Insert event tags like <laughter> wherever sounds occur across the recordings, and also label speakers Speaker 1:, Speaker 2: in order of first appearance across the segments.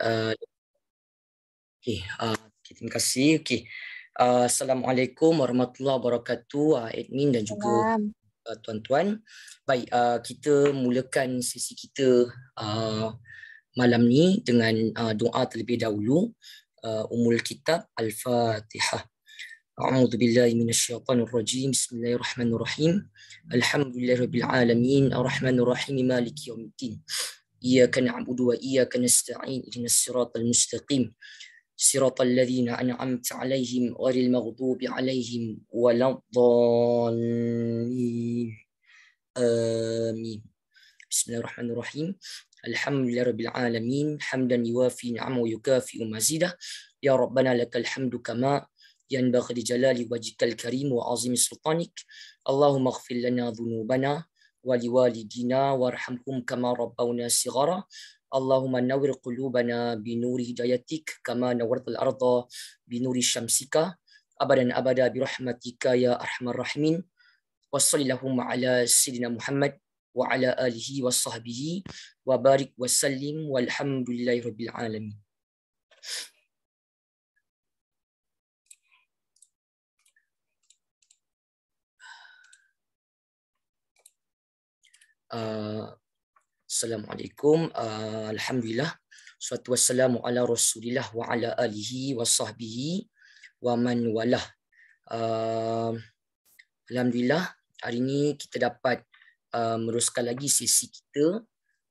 Speaker 1: uh, okay, uh, terima kasih. Okay. Uh, Assalamualaikum warahmatullahi wabarakatuh, uh, admin dan juga uh, tuan-tuan. Baik, uh, kita mulakan sesi kita uh, malam ni dengan uh, doa terlebih dahulu. Uh, umul kitab Al-Fatihah. أعوذ بالله من الشيطان الرجيم بسم الله الرحمن الرحيم الحمد لله رب العالمين الرحمن الرحيم مالك يوم الدين إياك نعبد وإياك نستعين إهدنا الصراط المستقيم. صراط الذين أنعمت عليهم غير المغضوب عليهم ولا الضالين. آمين. بسم الله الرحمن الرحيم. الحمد لله رب العالمين. حمدا يوافي نعمه ويكافئ مزيده. يا ربنا لك الحمد كما ينبغي لجلال وجهك الكريم وعظيم سلطانك. اللهم اغفر لنا ذنوبنا ولوالدينا وارحمهم كما ربونا صغارا. اللهم نور قلوبنا بنور هدايتك كما نورت الأرض بنور شمسك. أبدا أبدا برحمتك يا أرحم الراحمين. وصل اللهم على سيدنا محمد وعلى آله وصحبه وبارك وسلم والحمد لله رب العالمين. Uh, Assalamualaikum. Uh, Alhamdulillah. Suatu wassalamu ala rasulillah wa ala alihi wa sahbihi wa man walah. Uh, Alhamdulillah. Hari ini kita dapat uh, meruskan lagi sesi kita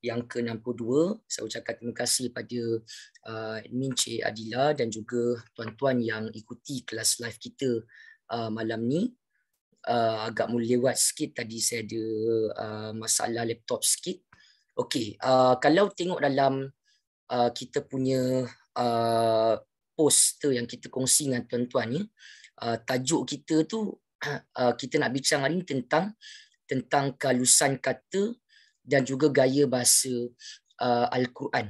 Speaker 1: yang ke-62. Saya ucapkan terima kasih pada uh, admin Cik Adila dan juga tuan-tuan yang ikuti kelas live kita uh, malam ni uh, agak mula lewat sikit tadi saya ada uh, masalah laptop sikit. Okey, uh, kalau tengok dalam uh, kita punya uh, poster yang kita kongsi dengan tuan-tuan ni, uh, tajuk kita tu <clears throat> uh, kita nak bincang hari ni tentang tentang kalusan kata dan juga gaya bahasa uh, Al-Quran.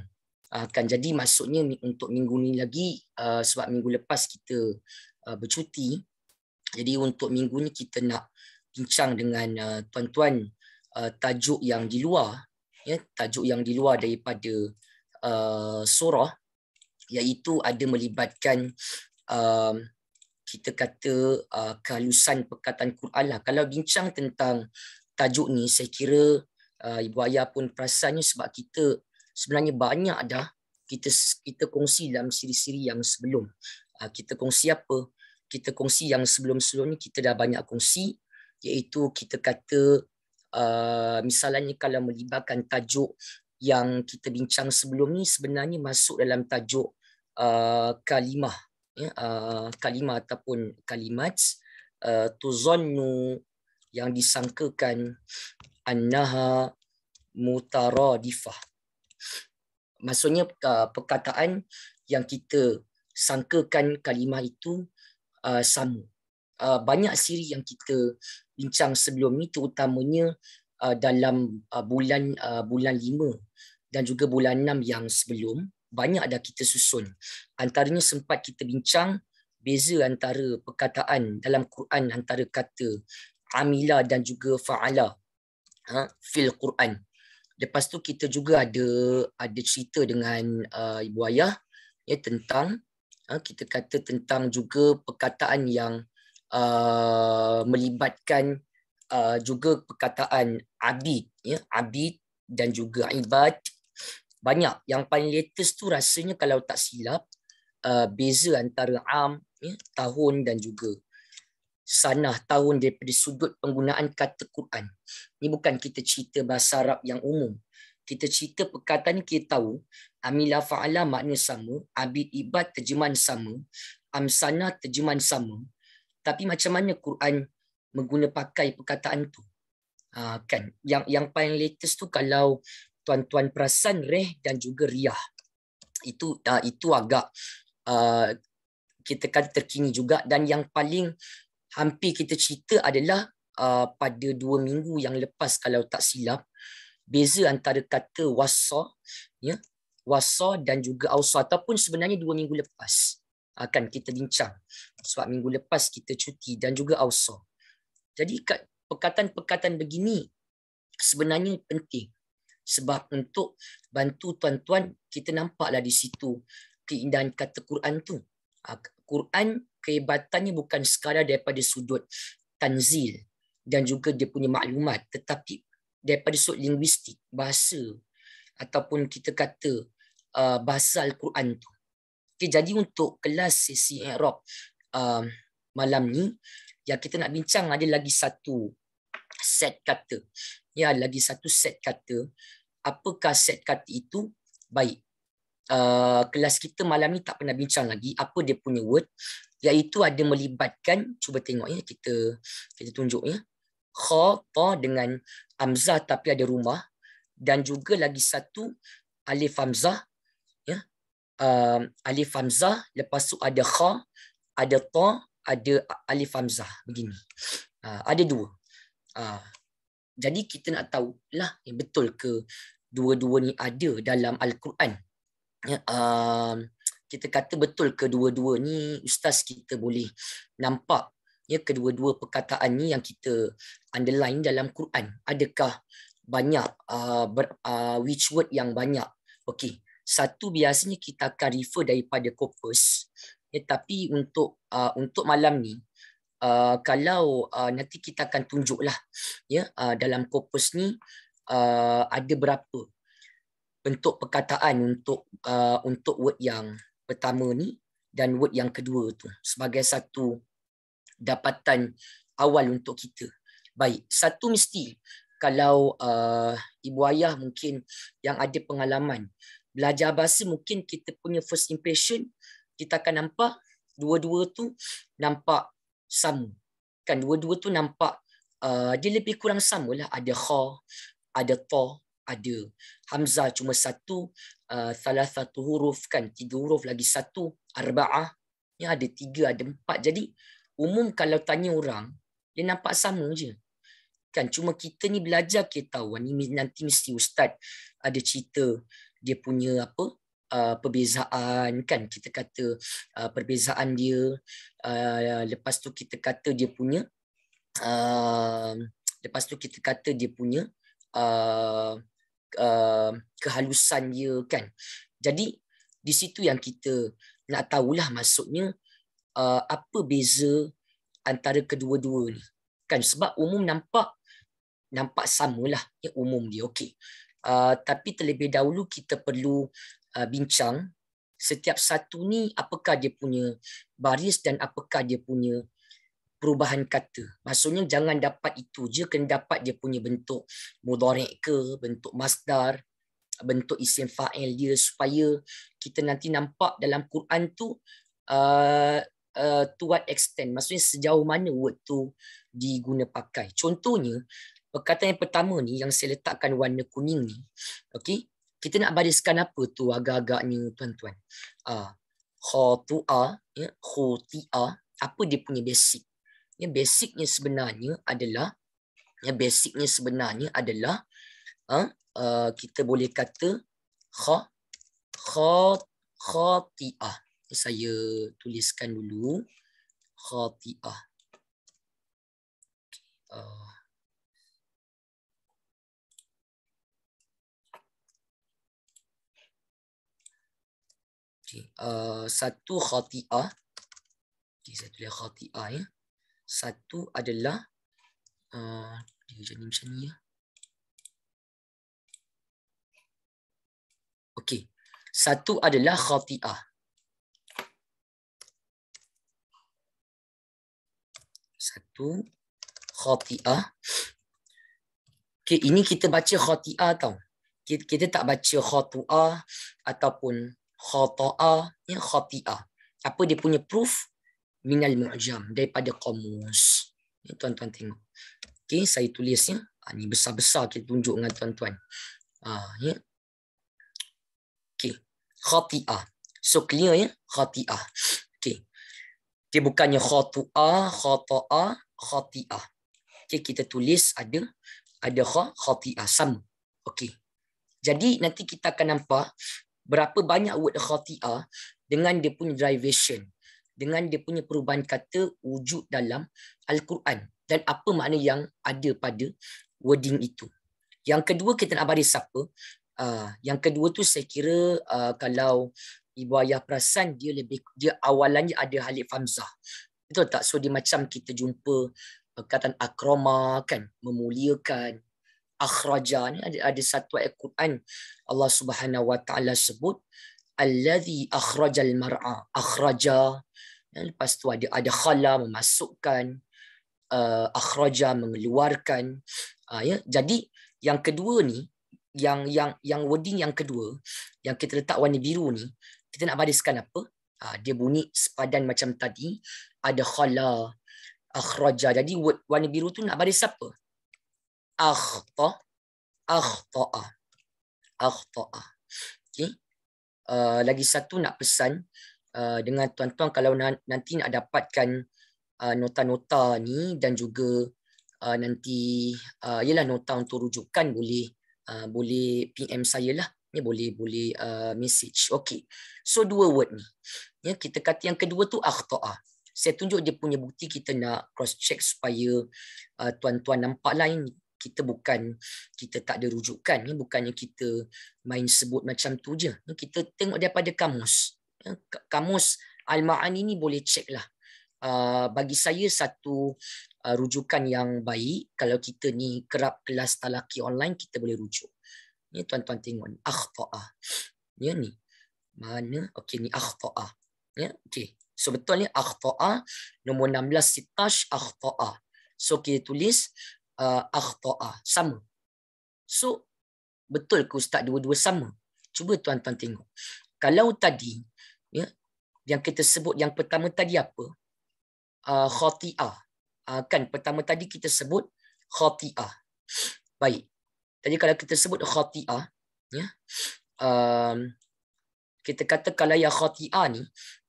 Speaker 1: Uh, kan jadi maksudnya untuk minggu ni lagi uh, sebab minggu lepas kita uh, bercuti jadi untuk minggu ni kita nak bincang dengan uh, tuan-tuan uh, tajuk yang di luar, ya, tajuk yang di luar daripada uh, surah, iaitu ada melibatkan uh, kita kata uh, kehalusan perkataan Quran lah. Kalau bincang tentang tajuk ni, saya kira uh, Ibu Ayah pun perasannya sebab kita sebenarnya banyak dah kita kita kongsi dalam siri-siri yang sebelum. Uh, kita kongsi apa? Kita kongsi yang sebelum-sebelum ni kita dah banyak kongsi. Iaitu kita kata uh, misalnya kalau melibatkan tajuk yang kita bincang sebelum ni sebenarnya masuk dalam tajuk uh, kalimah. Ya, uh, kalimah ataupun kalimat uh, tuzannu yang disangkakan annaha mutaradifah. Maksudnya uh, perkataan yang kita sangkakan kalimah itu uh, sama. Uh, banyak siri yang kita bincang sebelum ni terutamanya uh, dalam uh, bulan uh, bulan 5 dan juga bulan 6 yang sebelum banyak ada kita susun. Antaranya sempat kita bincang beza antara perkataan dalam Quran antara kata amila dan juga fa'ala ha, fil Quran. Lepas tu kita juga ada ada cerita dengan uh, ibu ayah ya tentang kita kata tentang juga perkataan yang uh, melibatkan uh, juga perkataan abid ya abid dan juga ibad banyak. Yang paling latest tu rasanya kalau tak silap uh, beza antara am ya, tahun dan juga sanah tahun daripada sudut penggunaan kata Quran. Ini bukan kita cerita bahasa Arab yang umum. Kita cerita perkataan kita tahu amila fa'ala makna sama. Abid ibad terjemahan sama. Amsana terjemahan sama. Tapi macam mana Quran mengguna pakai perkataan tu? Ha, kan? Yang yang paling latest tu kalau tuan-tuan perasan reh dan juga riyah. Itu uh, itu agak uh, kita kan terkini juga. Dan yang paling hampir kita cerita adalah uh, pada dua minggu yang lepas kalau tak silap beza antara kata wasa ya wasa dan juga ausa ataupun sebenarnya dua minggu lepas akan kita bincang. Sebab minggu lepas kita cuti dan juga ausa jadi perkataan-perkataan begini sebenarnya penting. Sebab untuk bantu tuan-tuan, kita nampaklah di situ keindahan kata Quran tu. Ha, Quran kehebatannya bukan sekadar daripada sudut tanzil dan juga dia punya maklumat tetapi daripada sudut linguistik, bahasa ataupun kita kata uh, bahasa Al-Quran tu. Okay, jadi untuk kelas sesi Arab uh, malam ni yang kita nak bincang ada lagi satu set kata. Ya, lagi satu set kata. Apakah set kata itu? Baik. Uh, kelas kita malam ni tak pernah bincang lagi apa dia punya word iaitu ada melibatkan cuba tengok ya kita kita tunjuk ya kha ta dengan hamzah tapi ada rumah dan juga lagi satu alif hamzah uh, alif hamzah lepas tu ada kha ada ta ada alif hamzah begini. Uh, ada dua. Uh, jadi kita nak tahu lah yang betul ke dua-dua ni ada dalam al-Quran. Ya, uh, kita kata betul kedua-dua ni ustaz kita boleh nampak ya kedua-dua perkataan ni yang kita underline dalam Quran. Adakah banyak uh, ber, uh, which word yang banyak? Okey satu biasanya kita akan refer daripada corpus ya tapi untuk uh, untuk malam ni uh, kalau uh, nanti kita akan tunjuklah ya uh, dalam corpus ni uh, ada berapa bentuk perkataan untuk uh, untuk word yang pertama ni dan word yang kedua tu sebagai satu dapatan awal untuk kita. Baik, satu mesti kalau uh, ibu ayah mungkin yang ada pengalaman belajar bahasa mungkin kita punya first impression kita akan nampak dua-dua tu nampak sama. Kan dua-dua tu nampak uh, dia lebih kurang sama lah. Ada kha, ada ta, ada hamzah. Cuma satu uh, salah satu huruf kan. Tiga huruf lagi satu arba'ah. Ya ada tiga ada empat. Jadi umum kalau tanya orang dia nampak sama je. Kan cuma kita ni belajar kita tahu ni nanti mesti ustaz ada cerita dia punya apa uh, perbezaan kan kita kata uh, perbezaan dia uh, lepas tu kita kata dia punya uh, lepas tu kita kata dia punya uh, uh, kehalusan dia kan. Jadi di situ yang kita nak tahulah maksudnya uh, apa beza antara kedua-dua ni. Kan sebab umum nampak nampak samalah ya umum dia okey. Uh, tapi terlebih dahulu kita perlu uh, bincang setiap satu ni apakah dia punya baris dan apakah dia punya perubahan kata. Maksudnya jangan dapat itu je, kena dapat dia punya bentuk mudhari' ke, bentuk masdar, bentuk isim fa'il dia supaya kita nanti nampak dalam Quran tu uh, uh, to what extent, maksudnya sejauh mana word tu diguna pakai. Contohnya, perkataan yang pertama ni yang saya letakkan warna kuning ni, okay? kita nak bariskan apa tu agak-agaknya tuan-tuan. Uh, Khotu'a, ya, khoti'a, apa dia punya basic? yang basicnya sebenarnya adalah yang basicnya sebenarnya adalah uh, uh, kita boleh kata kha kha khati'ah saya tuliskan dulu khati'ah Okay. Uh, satu khati'ah. Okay, saya tulis khati'ah ya. Satu adalah uh, dia jadi macam ni ya. Okey. Satu adalah khati'ah. Satu khati'ah. Okey, ini kita baca khati'ah tau. Kita, kita tak baca khatu'ah ataupun khata'ah, ya khati'ah. Apa dia punya proof? minal mu'jam daripada qamus. Ya, tuan-tuan tengok. Okey, saya tulisnya. Ha, ni besar-besar kita tunjuk dengan tuan-tuan. Ha, ya. Okey. Khati'ah. So clear ya? Khati'ah. Okey. Dia bukannya khatu'ah, khata'ah, khati'ah. Okey, kita tulis ada ada kha, khati'ah. Sama. Okey. Jadi nanti kita akan nampak berapa banyak word khati'ah dengan dia punya derivation dengan dia punya perubahan kata wujud dalam Al-Quran dan apa makna yang ada pada wording itu. Yang kedua kita nak baris siapa? Uh, yang kedua tu saya kira uh, kalau ibu ayah perasan dia lebih dia awalannya ada halif hamzah. Betul tak? So dia macam kita jumpa perkataan akroma kan, memuliakan, akhraja ni ada ada satu ayat Quran Allah Subhanahu wa taala sebut allazi akhrajal mar'a akhraja. Ya, lepas tu ada ada khala memasukkan uh, akhraja mengeluarkan. Uh, ya jadi yang kedua ni yang yang yang wording yang kedua yang kita letak warna biru ni kita nak bariskan apa? Uh, dia bunyi sepadan macam tadi ada khala akhraja. Jadi word warna biru tu nak baris apa akhta. Akhta'a. Akhta'a. Okey. Uh, lagi satu nak pesan uh, dengan tuan-tuan kalau nanti nak dapatkan uh, nota-nota ni dan juga uh, nanti uh, ialah nota untuk rujukan boleh uh, boleh PM saya lah. Ni boleh boleh uh, message. Okey. So dua word ni. Ya kita kata yang kedua tu akhta'a. Saya tunjuk dia punya bukti kita nak cross check supaya uh, tuan-tuan nampak lain kita bukan kita tak ada rujukan ni bukannya kita main sebut macam tu je. Kita tengok daripada kamus. Ya, kamus al-ma'ani ni boleh check lah. Uh, bagi saya satu uh, rujukan yang baik kalau kita ni kerap kelas talaki online kita boleh rujuk. Ni tuan-tuan tengok ni. Akhta'a ya ni. Mana? Okey ni akhta'a ya okey. So betul ni akhta'a nombor 16 sitash akhta'a so kita tulis uh, akhta'a sama. So betul ke ustaz dua-dua sama? Cuba tuan-tuan tengok. Kalau tadi ya yang kita sebut yang pertama tadi apa? Uh, khati'ah. Uh, kan pertama tadi kita sebut khati'ah. Baik. Tadi kalau kita sebut khati'ah ya um, kita kata kalau yang khati'ah ni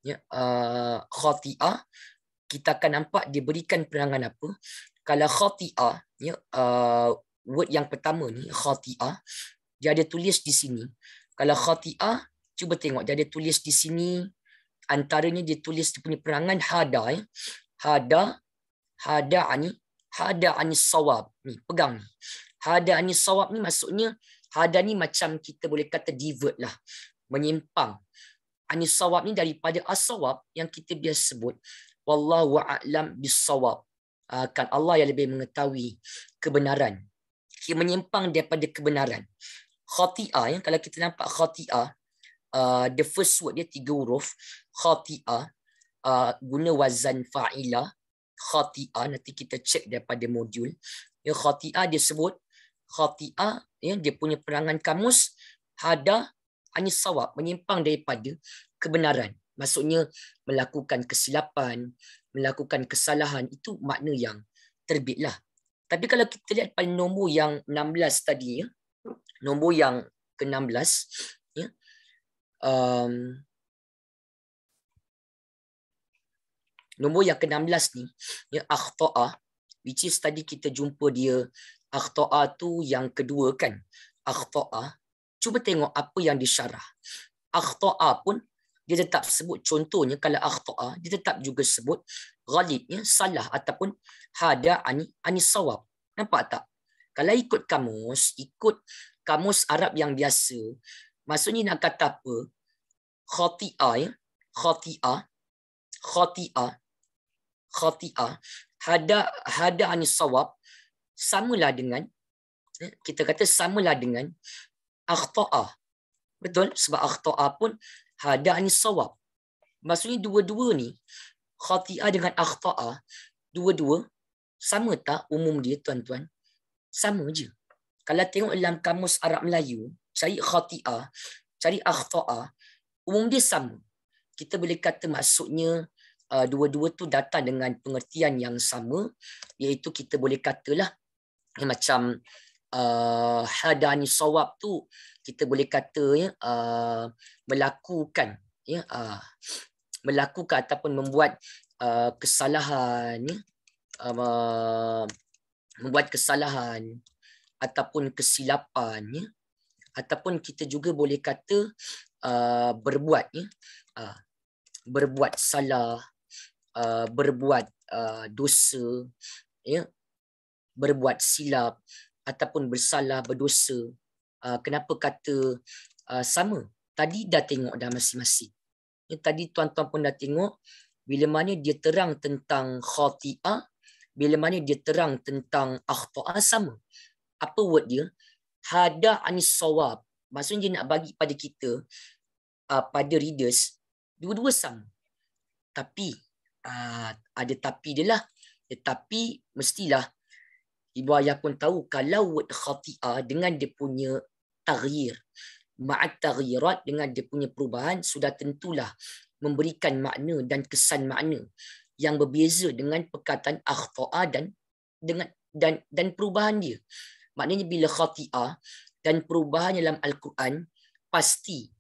Speaker 1: ya uh, khati'ah kita akan nampak diberikan perangan apa? Kalau khati'ah ya uh, word yang pertama ni khati'ah dia ada tulis di sini. Kalau khati'ah cuba tengok dia ada tulis di sini antaranya dia tulis di punya perangan hada ya. Hada hada ani hada ani sawab ni pegang. Ni hada ani sawab ni maksudnya hada ni macam kita boleh kata divert lah menyimpang. Ani sawab ni daripada as-sawab yang kita biasa sebut wallahu a'lam bis-sawab akan Allah yang lebih mengetahui kebenaran. Dia menyimpang daripada kebenaran. Khati'ah, ya, kalau kita nampak khati'ah, uh, the first word dia tiga huruf. Khati'ah, uh, guna wazan fa'ilah. Khati'ah, nanti kita cek daripada modul. Ya, khati'ah dia sebut, khati'ah, ya, dia punya perangan kamus, hada, hanya sawab, menyimpang daripada kebenaran. Maksudnya melakukan kesilapan, melakukan kesalahan itu makna yang terbitlah. Tapi kalau kita lihat pada nombor yang 16 tadi ya, nombor yang ke-16 ya. Um, nombor yang ke-16 ni ya akhta'a which is tadi kita jumpa dia akhta'a tu yang kedua kan. Akhta'a cuba tengok apa yang disyarah. Akhta'a pun dia tetap sebut contohnya kalau akhta'a dia tetap juga sebut ghalibnya salah ataupun hada ani ani sawab. Nampak tak? Kalau ikut kamus ikut kamus Arab yang biasa maksudnya nak kata apa? Khati'a ya? Khati'a khati'a khati'a. Hada hada ani sawab samalah dengan ya, kita kata samalah dengan akhta'a. Betul? Sebab akhta'a pun hada ni sawab. Maksudnya dua-dua ni khati'ah dengan akhta'a dua-dua sama tak umum dia tuan-tuan? Sama je. Kalau tengok dalam kamus Arab Melayu, cari khati'ah, cari akhta'a, umum dia sama. Kita boleh kata maksudnya uh, dua-dua tu datang dengan pengertian yang sama, iaitu kita boleh katalah macam uh, hadani sawab tu kita boleh kata ya uh, melakukan ya uh, melakukan ataupun membuat uh, kesalahan ya uh, membuat kesalahan ataupun kesilapan ya ataupun kita juga boleh kata uh, berbuat ya uh, berbuat salah uh, berbuat uh, dosa ya berbuat silap ataupun bersalah, berdosa. Uh, kenapa kata uh, sama? Tadi dah tengok dah masing-masing. Ya, tadi tuan-tuan pun dah tengok bila mana dia terang tentang khati'ah, bila mana dia terang tentang akhta'ah sama. Apa word dia? Hada anis sawab. Maksudnya dia nak bagi pada kita, uh, pada readers, dua-dua sama. Tapi, uh, ada tapi dia lah. Tetapi, mestilah Ibu ayah pun tahu kalau word khati'ah dengan dia punya taghir, ma'at taghyirat dengan dia punya perubahan, sudah tentulah memberikan makna dan kesan makna yang berbeza dengan perkataan akhta'a dan dengan dan dan perubahan dia. Maknanya bila khati'ah dan perubahan dalam Al-Quran pasti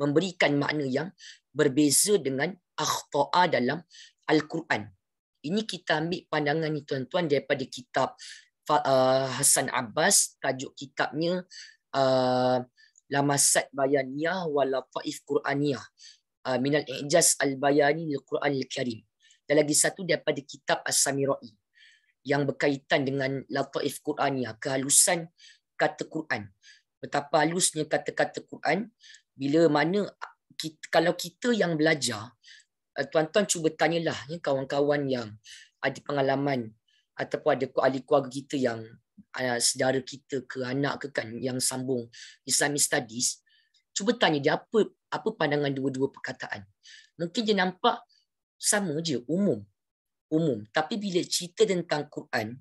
Speaker 1: memberikan makna yang berbeza dengan akhta'a dalam Al-Quran. Ini kita ambil pandangan ni tuan-tuan daripada kitab uh, Hasan Abbas tajuk kitabnya uh, Lamasat Bayaniyah wa Lataif Quraniyah uh, minal Ijaz Al-Bayani lil Quran Al-Karim. Dan lagi satu daripada kitab As-Samirai yang berkaitan dengan Lataif Quraniyah, kehalusan kata Quran. Betapa halusnya kata-kata Quran bila mana kita, kalau kita yang belajar uh, tuan-tuan cuba tanyalah ya, kawan-kawan yang ada pengalaman ataupun ada ahli keluarga kita yang uh, saudara kita ke anak ke kan yang sambung Islamic Studies cuba tanya dia apa apa pandangan dua-dua perkataan. Mungkin dia nampak sama je umum. Umum. Tapi bila cerita tentang Quran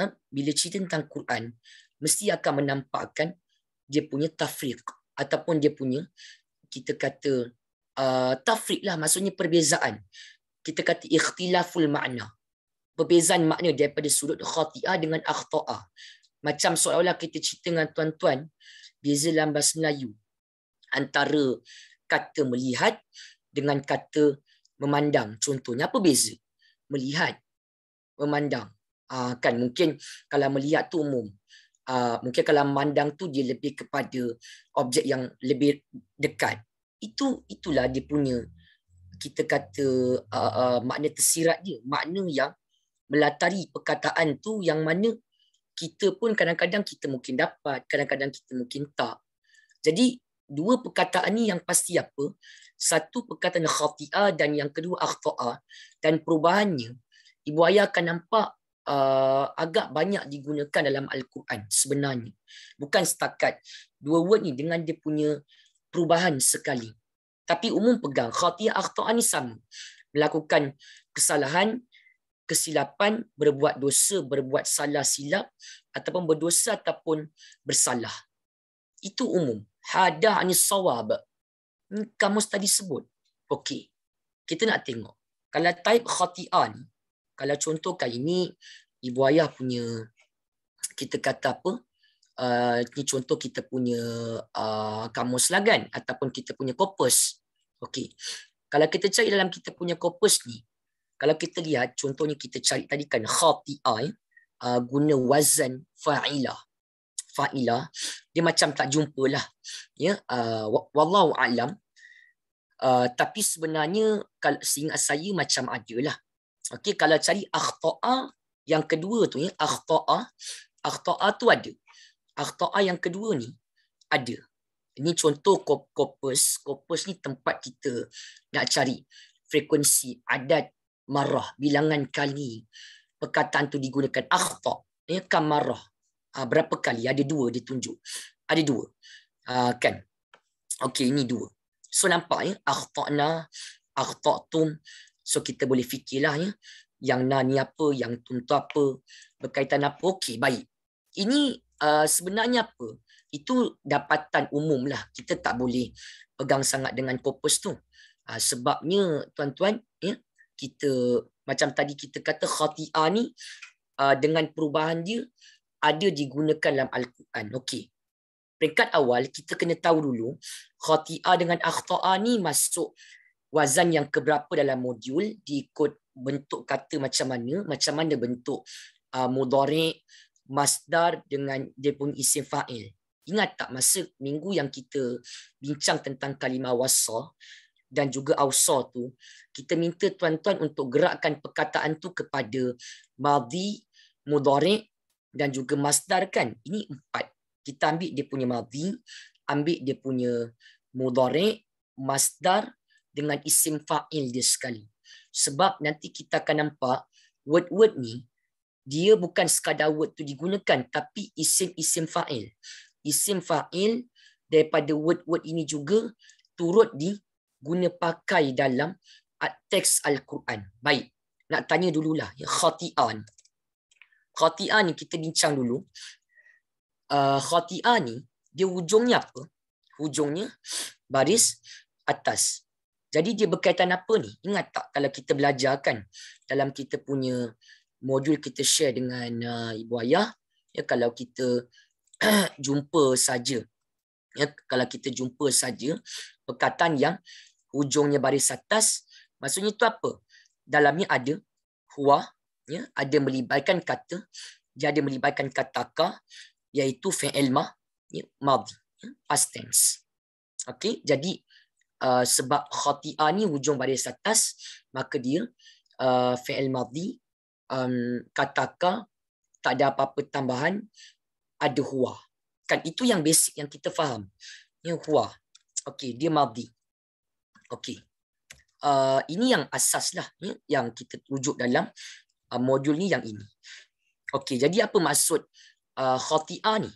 Speaker 1: ha, bila cerita tentang Quran mesti akan menampakkan dia punya tafriq ataupun dia punya kita kata uh, tafriq lah maksudnya perbezaan. Kita kata ikhtilaful makna perbezaan makna daripada sudut khati'ah dengan akhta'ah. Macam seolah-olah kita cerita dengan tuan-tuan, beza dalam bahasa Melayu. Antara kata melihat dengan kata memandang. Contohnya, apa beza? Melihat, memandang. Uh, kan mungkin kalau melihat tu umum. Uh, mungkin kalau memandang tu dia lebih kepada objek yang lebih dekat. Itu itulah dia punya kita kata uh, uh, makna tersirat dia. Makna yang melatari perkataan tu yang mana kita pun kadang-kadang kita mungkin dapat, kadang-kadang kita mungkin tak. Jadi dua perkataan ni yang pasti apa? Satu perkataan khati'ah dan yang kedua akhta'ah. Dan perubahannya, ibu ayah akan nampak uh, agak banyak digunakan dalam Al-Quran sebenarnya. Bukan setakat dua word ni dengan dia punya perubahan sekali. Tapi umum pegang, khati'ah akhta'ah ni sama. Melakukan kesalahan kesilapan, berbuat dosa, berbuat salah silap ataupun berdosa ataupun bersalah. Itu umum. Hada anis sawab. Kamu tadi sebut. Okey. Kita nak tengok. Kalau type khati'ah ni, kalau contoh kali ini, ibu ayah punya, kita kata apa, uh, ni contoh kita punya uh, kamus kan, ataupun kita punya korpus. Okey. Kalau kita cari dalam kita punya korpus ni, kalau kita lihat contohnya kita cari tadi kan khati'ah uh, guna wazan fa'ilah. Fa'ilah dia macam tak jumpa lah ya uh, wallahu alam. Uh, tapi sebenarnya kalau seingat saya macam ada lah okey kalau cari akhta'a yang kedua tu ya akhta'a akhta'a tu ada. Akhta'a yang kedua ni ada. Ini contoh kopus. Kopus ni tempat kita nak cari frekuensi adat marah bilangan kali perkataan tu digunakan akhta ya kan marah. Ha, berapa kali? Ada dua dia tunjuk. Ada dua. Ha, kan? Okey ini dua. So nampak ya akhtana akhtatum. So kita boleh fikirlah ya yang na ni apa yang tum tu apa berkaitan apa. Okey baik. Ini uh, sebenarnya apa? Itu dapatan umum lah. Kita tak boleh pegang sangat dengan kopus tu. Uh, sebabnya tuan-tuan kita macam tadi kita kata khati'ah ni uh, dengan perubahan dia ada digunakan dalam Al-Quran. Okey. Peringkat awal kita kena tahu dulu khati'ah dengan akhta'ah ni masuk wazan yang keberapa dalam modul diikut bentuk kata macam mana, macam mana bentuk uh, mudhari' masdar dengan dia pun isim fa'il. Ingat tak masa minggu yang kita bincang tentang kalimah wasah, dan juga awsa tu kita minta tuan-tuan untuk gerakkan perkataan tu kepada madhi mudhari dan juga masdar kan. Ini empat. Kita ambil dia punya madhi, ambil dia punya mudhari, masdar dengan isim fa'il dia sekali. Sebab nanti kita akan nampak word-word ni dia bukan sekadar word tu digunakan tapi isim-isim fa'il. Isim fa'il daripada word-word ini juga turut diguna pakai dalam teks Al-Quran. Baik, nak tanya dululah ya khati'ah ni. Khati'ah ni kita bincang dulu. Uh, khati'ah ni dia hujungnya apa? Hujungnya baris atas. Jadi dia berkaitan apa ni? Ingat tak kalau kita belajar kan dalam kita punya modul kita share dengan uh, ibu ayah ya kalau kita <clears throat> jumpa saja ya kalau kita jumpa saja perkataan yang hujungnya baris atas maksudnya itu apa? Dalamnya ada huwa ya ada melibatkan kata dia ada melibatkan kata ka iaitu fi'il ma ya madhi ya, past tense. Okey, jadi uh, sebab khati'ah ni hujung baris atas, maka dia uh, fi'il madhi um, kataka tak ada apa-apa tambahan, ada huwa. Kan itu yang basic yang kita faham. Yang huwa. Okey, dia madhi. Okey. Uh, ini yang asas lah ya, yang kita wujud dalam uh, modul ni yang ini. Okey, jadi apa maksud uh, khati'ah ni?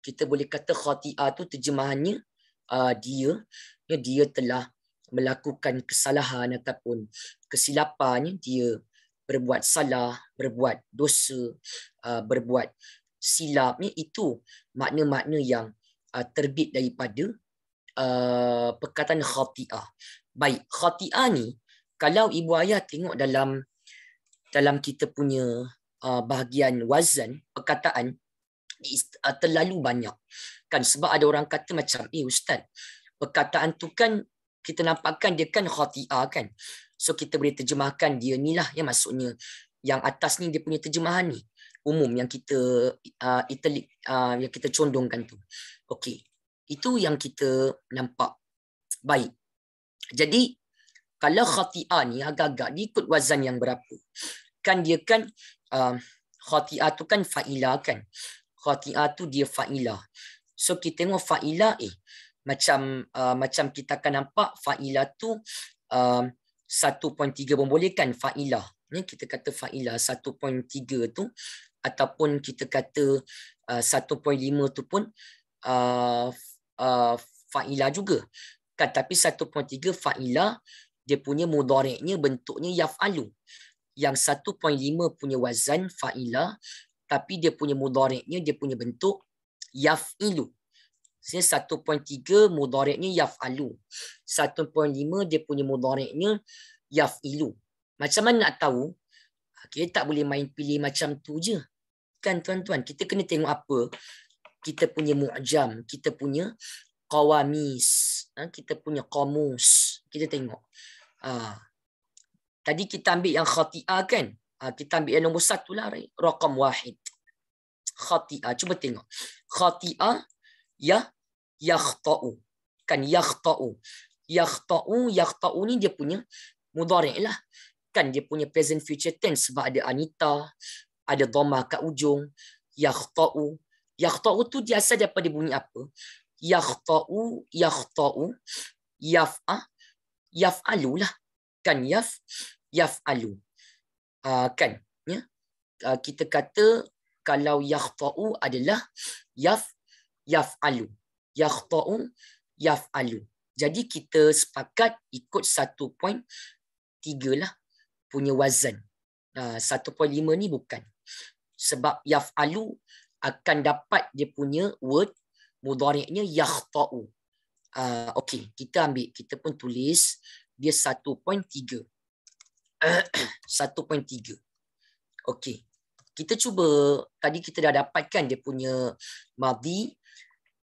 Speaker 1: Kita boleh kata khati'ah tu terjemahannya uh, dia ya, dia telah melakukan kesalahan ataupun kesilapan dia berbuat salah berbuat dosa uh, berbuat silap ni itu makna-makna yang uh, terbit daripada uh, perkataan khati'ah baik khati'ah ni kalau ibu ayah tengok dalam dalam kita punya uh, bahagian wazan perkataan uh, terlalu banyak kan sebab ada orang kata macam eh ustaz perkataan tu kan kita nampakkan dia kan khati'ah kan. So kita boleh terjemahkan dia ni lah yang maksudnya yang atas ni dia punya terjemahan ni umum yang kita uh, italic uh, yang kita condongkan tu. Okey. Itu yang kita nampak. Baik. Jadi kalau khati'ah ni agak-agak diikut wazan yang berapa. Kan dia kan uh, khati'ah tu kan fa'ilah kan. Khati'ah tu dia fa'ilah. So kita tengok fa'ilah eh macam uh, macam kita akan nampak fa'ilah tu uh, 1.3 pun boleh kan fa'ilah ya, kita kata fa'ilah 1.3 tu ataupun kita kata uh, 1.5 tu pun uh, uh, fa'ilah juga kan tapi 1.3 fa'ilah dia punya mudhari'nya bentuknya yaf'alu yang 1.5 punya wazan fa'ilah tapi dia punya mudhari'nya dia punya bentuk yaf'ilu Sini 1.3 mudhari'nya yaf'alu. 1.5 dia punya mudhari'nya yaf'ilu. Macam mana nak tahu? Kita tak boleh main pilih macam tu je. Kan tuan-tuan, kita kena tengok apa? Kita punya mu'jam, kita punya qawamis, ha? kita punya qamus. Kita tengok. Ha. Tadi kita ambil yang khati'ah kan? Ha, kita ambil yang nombor satu lah. Raqam wahid. Khati'ah. Cuba tengok. Khati'ah ya yakhta'u kan yakhta'u yakhta'u yakhta'u ni dia punya mudhari' lah kan dia punya present future tense sebab ada anita ada dhamma kat ujung yakhta'u yakhta'u tu dia asal daripada bunyi apa yakhta'u yakhta'u yaf'a yaf'alu lah kan yaf yaf'alu uh, kan ya uh, kita kata kalau yakhta'u adalah yaf yaf'alu. Yakhta'u yaf'alu. Jadi kita sepakat ikut 1.3 lah punya wazan. Uh, 1.5 ni bukan. Sebab yaf'alu akan dapat dia punya word mudhari'nya yakhta'u. Uh, Okey, kita ambil. Kita pun tulis dia 1.3. 1.3. <clears throat> Okey. Kita cuba, tadi kita dah dapatkan dia punya madhi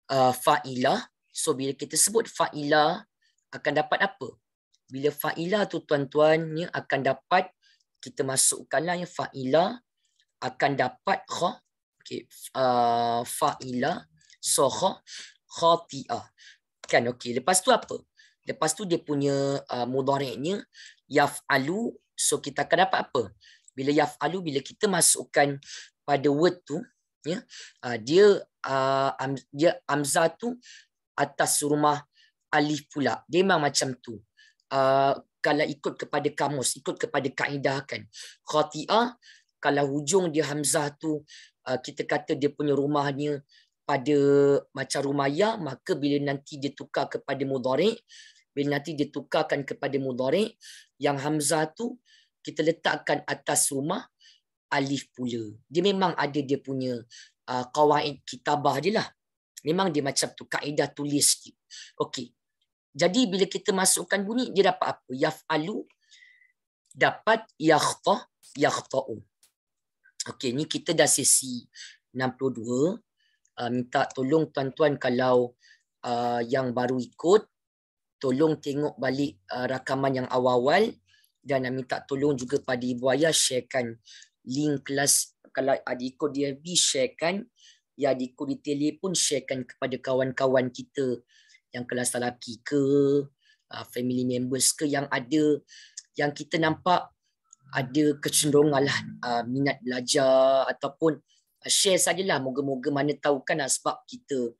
Speaker 1: uh, fa'ilah. So bila kita sebut fa'ilah akan dapat apa? Bila fa'ilah tu tuan-tuan akan dapat kita masukkanlah yang fa'ilah akan dapat kha okey uh, fa'ilah so kha khati'ah. Kan okey. Lepas tu apa? Lepas tu dia punya uh, mudhari'nya yaf'alu so kita akan dapat apa? Bila yaf'alu bila kita masukkan pada word tu ya uh, dia uh, am, dia amza tu atas rumah alif pula dia memang macam tu uh, kalau ikut kepada kamus ikut kepada kaedah kan khati'ah kalau hujung dia hamzah tu uh, kita kata dia punya rumahnya pada macam rumah ya maka bila nanti dia tukar kepada mudhari bila nanti dia tukarkan kepada mudhari yang hamzah tu kita letakkan atas rumah alif pula. Dia memang ada dia punya uh, kawaid kitabah dia lah. Memang dia macam tu kaedah tulis okey. Jadi bila kita masukkan bunyi dia dapat apa? Yaf'alu dapat yakhta yakhta'u okey ni kita dah sesi 62 uh, minta tolong tuan-tuan kalau uh, yang baru ikut tolong tengok balik uh, rakaman yang awal-awal dan nak minta tolong juga pada ibu ayah sharekan link kelas. Kalau adik ikut dia bi sharekan. Ya di telefon sharekan kepada kawan-kawan kita yang kelas lelaki ke uh, family members ke yang ada yang kita nampak ada kecenderungan lah uh, minat belajar ataupun uh, share sajalah moga-moga mana tahu kan uh, sebab kita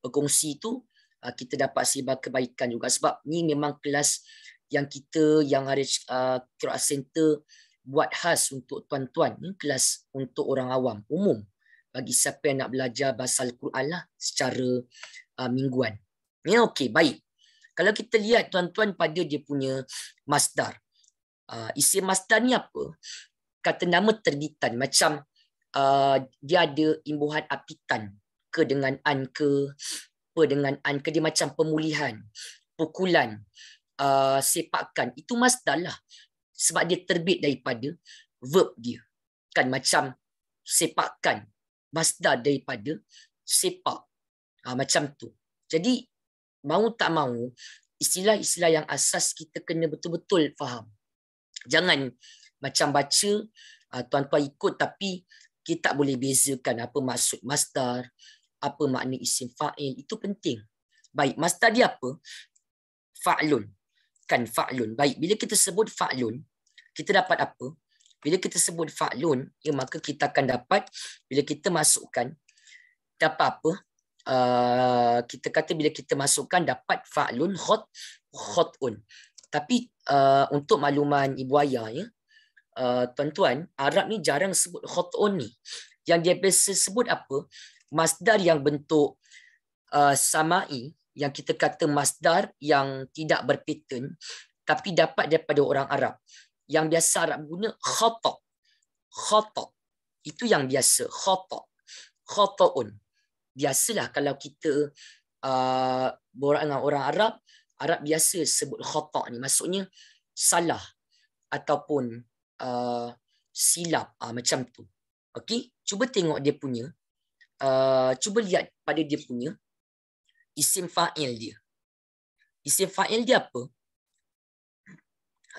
Speaker 1: berkongsi tu uh, kita dapat sebar kebaikan juga sebab ni memang kelas yang kita yang ada uh, Qur'an Center buat khas untuk tuan-tuan ni kelas untuk orang awam umum bagi siapa yang nak belajar bahasa Al-Quran lah secara uh, mingguan. Ya okey baik. Kalau kita lihat tuan-tuan pada dia punya masdar. Uh, isi masdar ni apa? Kata nama terbitan macam uh, dia ada imbuhan apitan ke dengan an ke apa dengan an ke dia macam pemulihan pukulan uh, sepakan. Itu masdar lah. Sebab dia terbit daripada verb dia. Kan macam sepakan. Masdar daripada sepak. Uh, macam tu. Jadi mau tak mau istilah-istilah yang asas kita kena betul-betul faham jangan macam baca uh, tuan-tuan ikut tapi kita tak boleh bezakan apa maksud masdar, apa makna isim fa'il, itu penting. Baik, masdar dia apa? Fa'lun. Kan fa'lun. Baik, bila kita sebut fa'lun, kita dapat apa? Bila kita sebut fa'lun, ya, maka kita akan dapat, bila kita masukkan, dapat apa? Uh, kita kata bila kita masukkan, dapat fa'lun khot, khot'un. Tapi uh, untuk makluman ibu ayah, ya, uh, tuan-tuan, Arab ni jarang sebut khot'un ni. Yang dia biasa sebut apa? Masdar yang bentuk uh, samai, yang kita kata masdar yang tidak berpattern, tapi dapat daripada orang Arab. Yang biasa Arab guna khata' khata' Itu yang biasa, khata' Khota'un. Biasalah kalau kita uh, borak dengan orang Arab, Arab biasa sebut khata' ni. Maksudnya salah ataupun uh, silap uh, macam tu. Okey, cuba tengok dia punya. Uh, cuba lihat pada dia punya isim fa'il dia. Isim fa'il dia apa?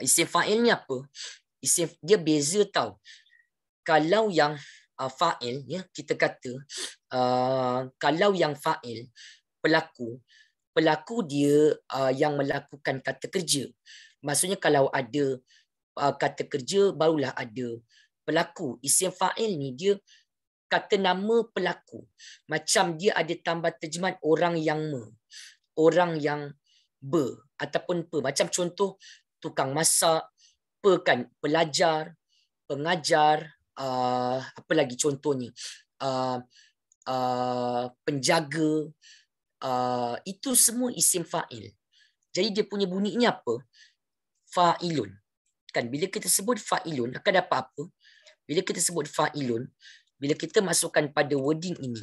Speaker 1: Isim fa'il ni apa? Isim dia beza tau. Kalau yang uh, fa'il ya kita kata uh, kalau yang fa'il pelaku pelaku dia uh, yang melakukan kata kerja. Maksudnya kalau ada uh, kata kerja barulah ada pelaku. Isim fa'il ni dia kata nama pelaku. Macam dia ada tambah terjemahan orang yang me. Orang yang be ataupun pe. Macam contoh tukang masak, pe kan pelajar, pengajar, uh, apa lagi contohnya? Uh, uh, penjaga. Uh, itu semua isim fa'il. Jadi dia punya bunyinya apa? Fa'ilun. Kan bila kita sebut fa'ilun akan dapat apa bila kita sebut fa'ilun bila kita masukkan pada wording ini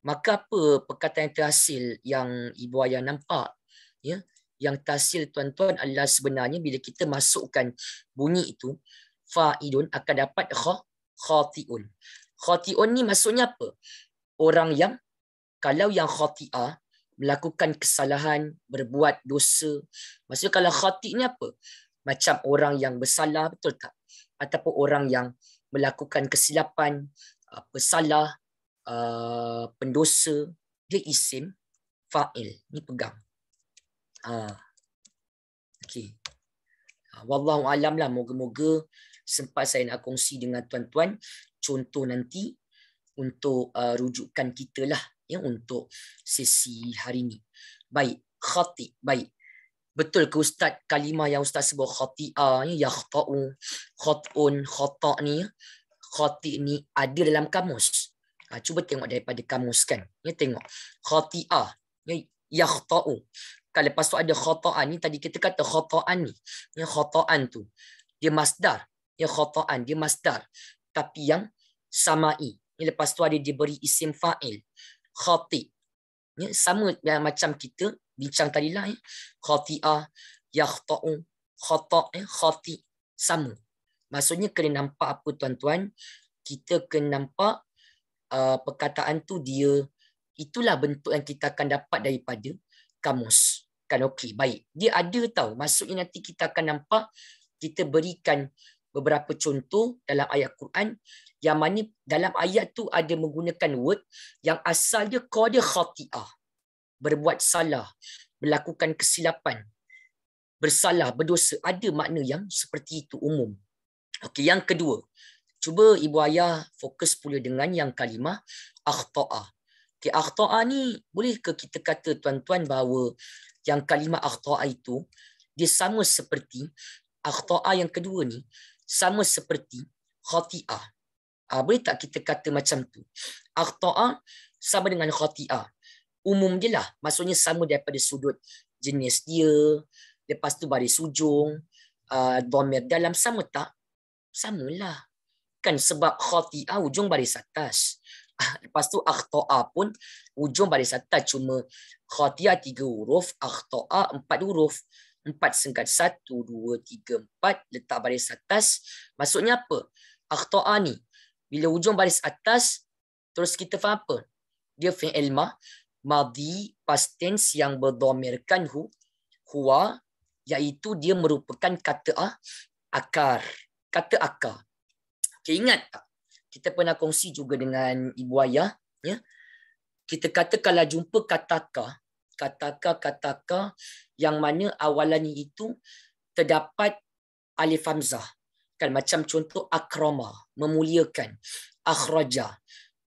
Speaker 1: maka apa perkataan yang terhasil yang ibu ayah nampak? Ya yang terhasil tuan-tuan adalah sebenarnya bila kita masukkan bunyi itu fa'ilun akan dapat kha khati'un. Khati'un ni maksudnya apa? Orang yang kalau yang khati'ah melakukan kesalahan berbuat dosa. Maksudnya kalau khati' ni apa? Macam orang yang bersalah betul tak? Ataupun orang yang melakukan kesilapan pesalah uh, pendosa dia isim fa'il. Ni pegang. Ha. Okey. Ha, wallahu alam lah. Moga-moga sempat saya nak kongsi dengan tuan-tuan. Contoh nanti untuk uh, rujukan kita lah ya untuk sesi hari ini. Baik, khati. Baik. Betul ke Ustaz kalimah yang Ustaz sebut khati'a ni yakhta'u khat'un khata' ni khati' ni ada dalam kamus. Ha, cuba tengok daripada kamus kan. Ya tengok. Khati'a ya yakhta'u. Kalau lepas tu ada khata'an ni tadi kita kata khata'an ni. Ya khata'an tu dia masdar. Ya khata'an dia masdar. Tapi yang sama'i. Ya, lepas tu ada diberi isim fa'il. Khati'. Ya, sama ya, macam kita bincang tadi lah. Ya. Khati'ah, yakhta'u, khata' ya, khati' sama. Maksudnya kena nampak apa tuan-tuan. Kita kena nampak uh, perkataan tu dia itulah bentuk yang kita akan dapat daripada kamus. Kan okey, baik. Dia ada tahu. Maksudnya nanti kita akan nampak kita berikan beberapa contoh dalam ayat Quran yang mana dalam ayat tu ada menggunakan word yang asal dia qada khati'ah. Berbuat salah, melakukan kesilapan, bersalah, berdosa. Ada makna yang seperti itu umum. Okey, yang kedua. Cuba ibu ayah fokus pula dengan yang kalimah akhta'a. Okey, akhta'a ni boleh ke kita kata tuan-tuan bahawa yang kalimah akhta'a itu dia sama seperti akhta'a yang kedua ni sama seperti khati'ah. Ha, boleh tak kita kata macam tu? Akhta'a sama dengan khati'ah. Umum je lah. Maksudnya sama daripada sudut jenis dia. Lepas tu baris ujung. Uh, domir dalam sama tak? Samalah. Kan sebab khati'ah ujung baris atas. Lepas tu akhta'a pun ujung baris atas. Cuma khati'ah tiga huruf. Akhta'a empat huruf. Empat singkat satu, dua, tiga, empat. Letak baris atas. Maksudnya apa? Akhta'a ni. Bila ujung baris atas, terus kita faham apa? Dia fi'il ma, madi, past tense yang berdomirkan hu, huwa, iaitu dia merupakan kata ah, akar. Kata akar. Okay, ingat tak? Kita pernah kongsi juga dengan ibu ayah. Ya? Kita kata kalau jumpa kata akar, kata-kata yang mana awalannya itu terdapat alif hamzah. Kan macam contoh akrama, memuliakan, akhraja.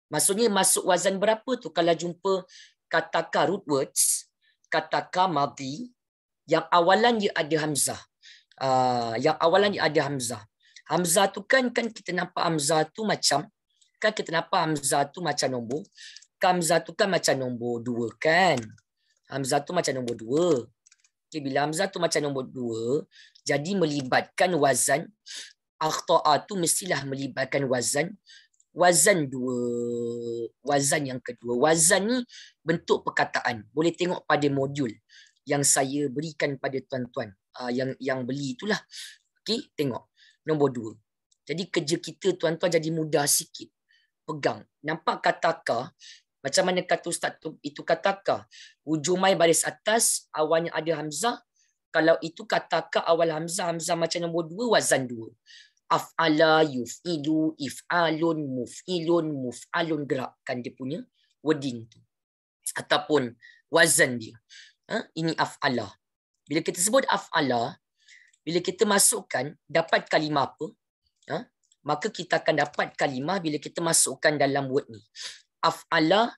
Speaker 1: Maksudnya masuk wazan berapa tu kalau jumpa kata root words, kata madi yang awalan dia ada hamzah. Uh, yang awalan dia ada hamzah. Hamzah tu kan kan kita nampak hamzah tu macam kan kita nampak hamzah tu macam nombor. Hamzah tu kan macam nombor dua kan. Hamzah tu macam nombor dua. Okay, bila Hamzah tu macam nombor dua, jadi melibatkan wazan. Akhta'a tu mestilah melibatkan wazan. Wazan dua. Wazan yang kedua. Wazan ni bentuk perkataan. Boleh tengok pada modul yang saya berikan pada tuan-tuan. Uh, yang yang beli itulah. Okay, tengok. Nombor dua. Jadi kerja kita tuan-tuan jadi mudah sikit. Pegang. Nampak kata ka macam mana kata ustaz tu itu kata ka. Ujung mai baris atas awalnya ada hamzah. Kalau itu kata ka awal hamzah hamzah macam nombor dua wazan dua. Af'ala yuf'ilu if'alun muf'ilun muf'alun gerakkan dia punya wording tu. Ataupun wazan dia. Ha? Ini af'ala. Bila kita sebut af'ala, bila kita masukkan dapat kalimah apa? Ha? Maka kita akan dapat kalimah bila kita masukkan dalam word ni af'ala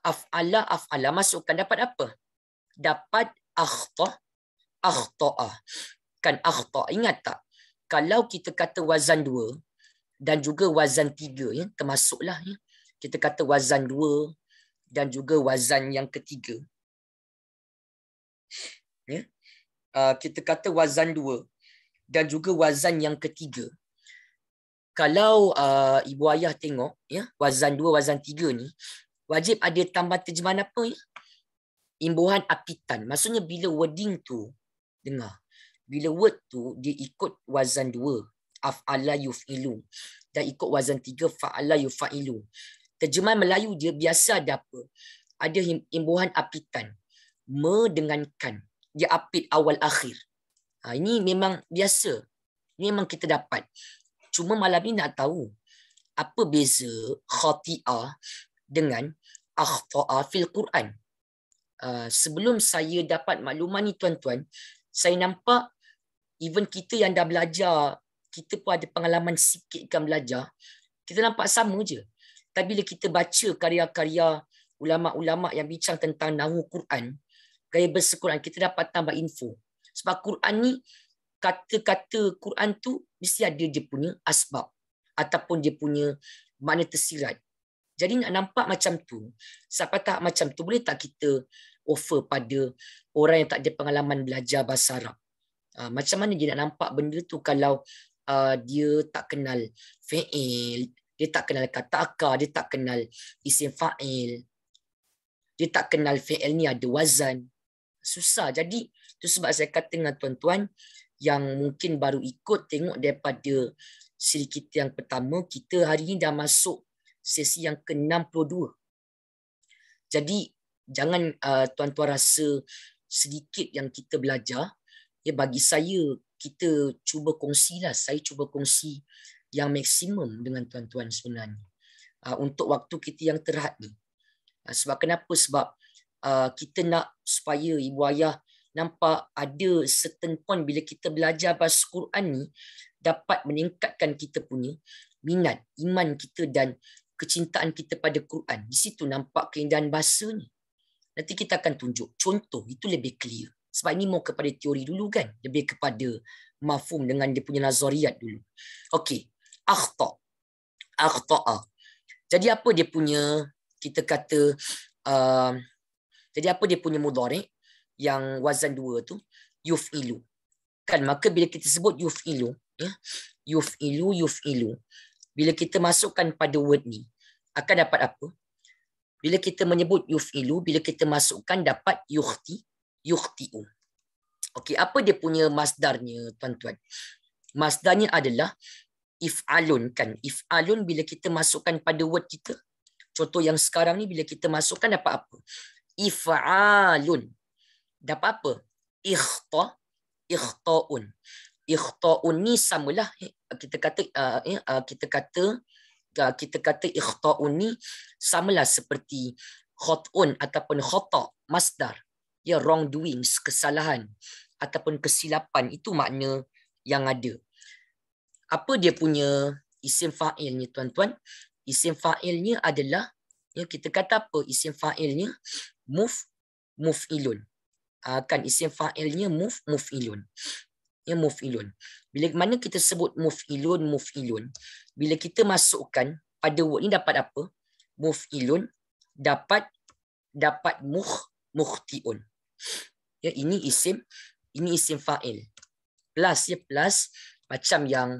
Speaker 1: af'ala af'ala masukkan dapat apa? Dapat akhta akhta'a. Kan akhta. Ingat tak? Kalau kita kata wazan dua dan juga wazan tiga ya, termasuklah ya. Kita kata wazan dua dan juga wazan yang ketiga. Ya. Uh, kita kata wazan dua dan juga wazan yang ketiga kalau uh, ibu ayah tengok ya wazan dua wazan tiga ni wajib ada tambah terjemahan apa ya imbuhan apitan maksudnya bila wording tu dengar bila word tu dia ikut wazan dua af'ala yuf'ilu. Dan ikut wazan tiga fa'ala yuf'ilu. Terjemahan Melayu dia biasa ada apa? Ada imbuhan apitan. Me dengan kan. Dia apit awal akhir. Ha, ini memang biasa. Ini memang kita dapat. Cuma malam ni nak tahu apa beza khati'ah dengan akhta'a fil Quran. Uh, sebelum saya dapat makluman ni tuan-tuan, saya nampak even kita yang dah belajar, kita pun ada pengalaman sikit kan belajar, kita nampak sama je. Tapi bila kita baca karya-karya ulama-ulama yang bincang tentang nahu Quran, gaya bahasa Quran, kita dapat tambah info. Sebab Quran ni, kata-kata Quran tu mesti ada dia punya asbab ataupun dia punya makna tersirat. Jadi nak nampak macam tu, sampai tak macam tu, boleh tak kita offer pada orang yang tak ada pengalaman belajar bahasa Arab? Uh, macam mana dia nak nampak benda tu kalau uh, dia tak kenal fi'il, dia tak kenal kata akar, dia tak kenal isim fa'il, dia tak kenal fi'il ni ada wazan. Susah. Jadi, tu sebab saya kata dengan tuan-tuan yang mungkin baru ikut tengok daripada siri kita yang pertama, kita hari ini dah masuk sesi yang ke-62. Jadi, jangan uh, tuan-tuan rasa sedikit yang kita belajar. Ya, bagi saya, kita cuba kongsilah. Saya cuba kongsi yang maksimum dengan tuan-tuan sebenarnya. Uh, untuk waktu kita yang terhad ni. Uh, sebab kenapa? Sebab uh, kita nak supaya ibu ayah nampak ada certain point bila kita belajar bahasa Quran ni dapat meningkatkan kita punya minat, iman kita dan kecintaan kita pada Quran. Di situ nampak keindahan bahasa ni. Nanti kita akan tunjuk contoh, itu lebih clear. Sebab ini mau kepada teori dulu kan. Lebih kepada mafhum dengan dia punya nazariat dulu. Okey, akhta. Akhta'a. Jadi apa dia punya, kita kata, uh, jadi apa dia punya mudhari' yang wazan dua tu? Yuf'ilu. Kan, maka bila kita sebut yuf'ilu, ya, yuf'ilu, yuf'ilu. Bila kita masukkan pada word ni, akan dapat apa? Bila kita menyebut yuf'ilu, bila kita masukkan dapat yukhti, yukhti'u. Okey, apa dia punya masdarnya, tuan-tuan? Masdarnya adalah if'alun kan. If'alun bila kita masukkan pada word kita. Contoh yang sekarang ni bila kita masukkan dapat apa? If'alun. Dapat apa? Ikhta, ikhta'un. Ikhta'un ni samalah eh, kita kata uh, uh, kita kata uh, kita kata ikhta'un ni samalah seperti khat'un ataupun khata' masdar ya wrongdoings kesalahan ataupun kesilapan itu makna yang ada apa dia punya isim fa'ilnya tuan-tuan isim fa'ilnya adalah ya kita kata apa isim fa'ilnya muf muf'ilun uh, kan isim fa'ilnya muf muf'ilun ya muf'ilun. Bila mana kita sebut muf'ilun, muf'ilun, bila kita masukkan pada word ni dapat apa? Muf'ilun dapat dapat mukh mukhtiun. Ya ini isim ini isim fa'il. Plus ya plus macam yang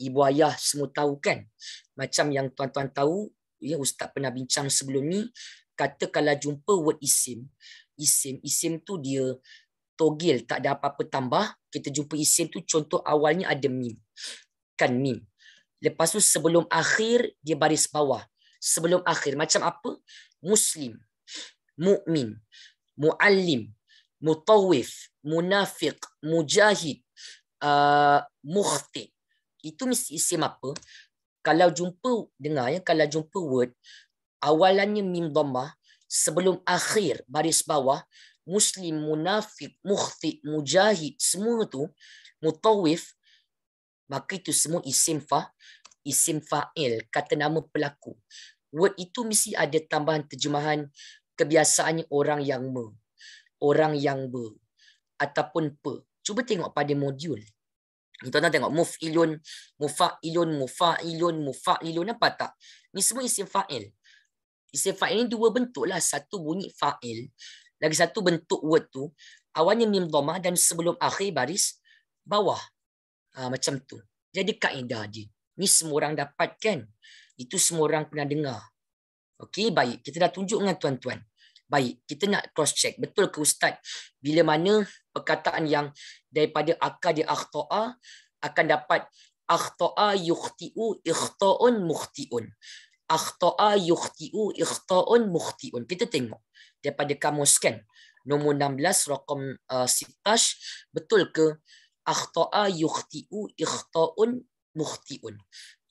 Speaker 1: ibu ayah semua tahu kan? Macam yang tuan-tuan tahu ya ustaz pernah bincang sebelum ni kata kalau jumpa word isim isim isim tu dia togel tak ada apa-apa tambah kita jumpa isim tu contoh awalnya ada mim. Kan mim. Lepas tu sebelum akhir dia baris bawah. Sebelum akhir macam apa? Muslim mukmin muallim mutawif munafiq mujahid uh, mukhti itu mesti isim apa kalau jumpa dengar ya kalau jumpa word awalannya mim dhammah sebelum akhir baris bawah muslim, munafik, mukhti, mujahid, semua tu mutawif, maka itu semua isim fa, isim fa'il, kata nama pelaku. Word itu mesti ada tambahan terjemahan kebiasaannya orang yang me, orang yang ber, ataupun pe. Cuba tengok pada modul. Tuan-tuan tengok muf'ilun, mufa'ilun, mufa'ilun, mufa'ilun, apa tak? Ini semua isim fa'il. Isim fa'il ini dua bentuk lah. Satu bunyi fa'il, lagi satu bentuk word tu awalnya mim dhamma dan sebelum akhir baris bawah. Ha, macam tu. Jadi kaedah dia. Ni semua orang dapat kan? Itu semua orang pernah dengar. Okey, baik. Kita dah tunjuk dengan tuan-tuan. Baik, kita nak cross check. Betul ke Ustaz? Bila mana perkataan yang daripada akar dia akhta'a akan dapat akhta'a yukhti'u ikhta'un mukhti'un. Akhta'a yukhti'u ikhta'un mukhti'un. Kita tengok daripada kamus kan nombor 16 rakam uh, sitash betul ke akhta'a yukhti'u ikhta'un mukhti'un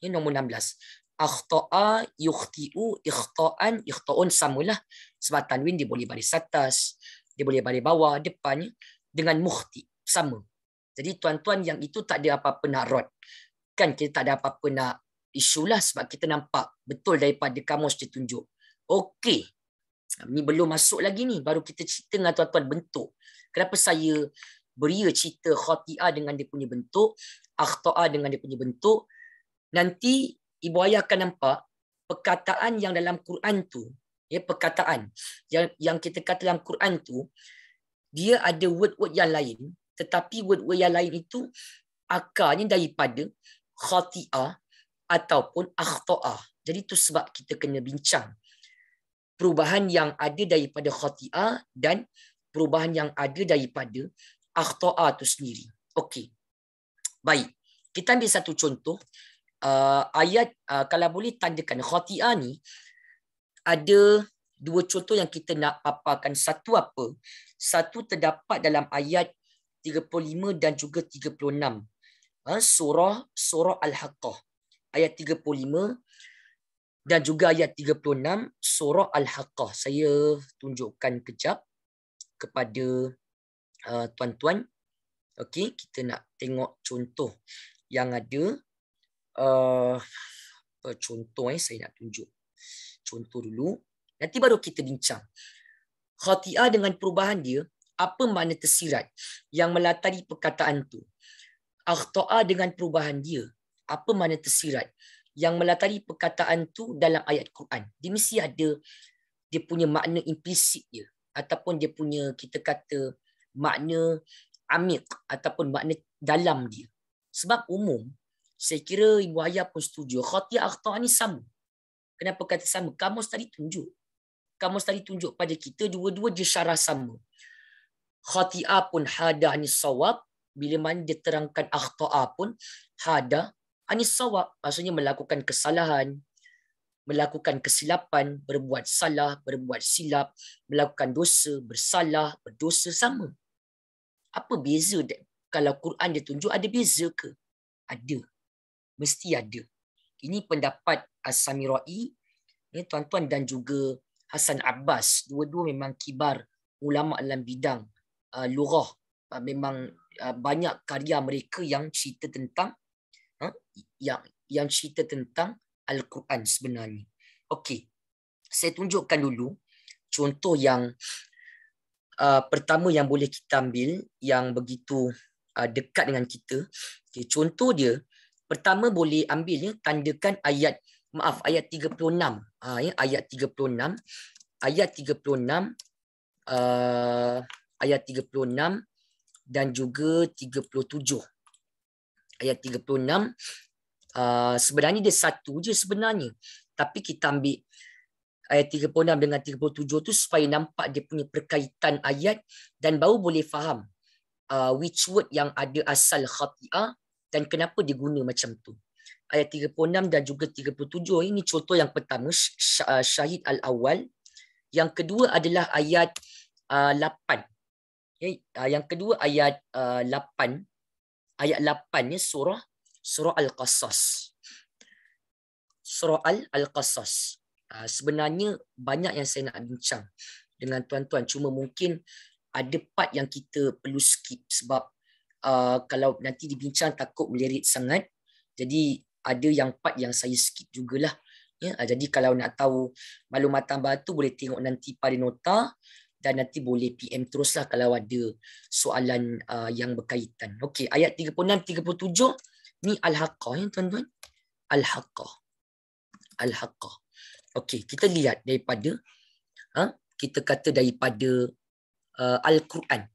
Speaker 1: ini nombor 16 akhta'a yukhti'u ikhta'an ikhta'un samalah sebab tanwin dia boleh baris atas dia boleh baris bawah depannya dengan mukhti sama jadi tuan-tuan yang itu tak ada apa-apa nak rot kan kita tak ada apa-apa nak isu lah sebab kita nampak betul daripada kamus dia tunjuk. Okey. Ni belum masuk lagi ni. Baru kita cerita dengan tuan-tuan bentuk. Kenapa saya beria cerita khati'ah dengan dia punya bentuk, akhta'ah dengan dia punya bentuk. Nanti ibu ayah akan nampak perkataan yang dalam Quran tu, ya perkataan yang yang kita kata dalam Quran tu, dia ada word-word yang lain, tetapi word-word yang lain itu akarnya daripada khati'ah ataupun akhta'ah. Jadi itu sebab kita kena bincang perubahan yang ada daripada khati'ah dan perubahan yang ada daripada akhta'ah itu sendiri. Okey. Baik. Kita ambil satu contoh. Uh, ayat uh, kalau boleh tandakan khati'ah ni ada dua contoh yang kita nak paparkan. Satu apa? Satu terdapat dalam ayat 35 dan juga 36. Uh, surah surah Al-Haqqah ayat 35 dan juga ayat 36 surah Al-Haqqah. Saya tunjukkan kejap kepada uh, tuan-tuan. Okey, kita nak tengok contoh yang ada. Uh, contoh eh, saya nak tunjuk. Contoh dulu. Nanti baru kita bincang. Khati'ah dengan perubahan dia, apa makna tersirat yang melatari perkataan tu? Akhta'ah dengan perubahan dia, apa makna tersirat yang melatari perkataan tu dalam ayat Quran. Dia mesti ada dia punya makna implisit dia ataupun dia punya kita kata makna amik ataupun makna dalam dia. Sebab umum saya kira ibu ayah pun setuju khati'ah akhta' ni sama. Kenapa kata sama? Kamu tadi tunjuk. Kamu tadi tunjuk pada kita dua-dua dia syarah sama. Khati'ah pun hada ni sawab bila mana dia terangkan akhta'a pun hada Anis sawab maksudnya melakukan kesalahan, melakukan kesilapan, berbuat salah, berbuat silap, melakukan dosa, bersalah, berdosa sama. Apa beza kalau Quran dia tunjuk ada beza ke? Ada. Mesti ada. Ini pendapat As-Samirai, ya, tuan-tuan dan juga Hasan Abbas. Dua-dua memang kibar ulama dalam bidang uh, lurah. Uh, memang uh, banyak karya mereka yang cerita tentang ha? yang yang cerita tentang Al-Quran sebenarnya. Okey. Saya tunjukkan dulu contoh yang uh, pertama yang boleh kita ambil yang begitu uh, dekat dengan kita. Okay, contoh dia pertama boleh ambil ya tandakan ayat maaf ayat 36. Ha ya ayat 36. Ayat 36 uh, ayat 36 dan juga 37 ayat 36 uh, sebenarnya dia satu je sebenarnya tapi kita ambil ayat 36 dengan 37 tu supaya nampak dia punya perkaitan ayat dan baru boleh faham uh, which word yang ada asal khati'ah dan kenapa dia guna macam tu? Ayat 36 dan juga 37 ini contoh yang pertama uh, syahid al-awwal. Yang kedua adalah ayat uh, 8 okay. uh, yang kedua ayat uh, 8 ayat 8 ni surah surah al-qasas. Surah al-qasas. Uh, sebenarnya banyak yang saya nak bincang dengan tuan-tuan. Cuma mungkin ada part yang kita perlu skip sebab uh, kalau nanti dibincang takut melirik sangat jadi ada yang part yang saya skip jugalah ya uh, jadi kalau nak tahu maklumat tambahan tu boleh tengok nanti pada nota dan nanti boleh PM teruslah kalau ada soalan uh, yang berkaitan. Okey, ayat 36 37 ni al-haqqah ya tuan-tuan. Al-haqqah. Al-haqqah. Okey, kita lihat daripada ha, kita kata daripada uh, al-Quran.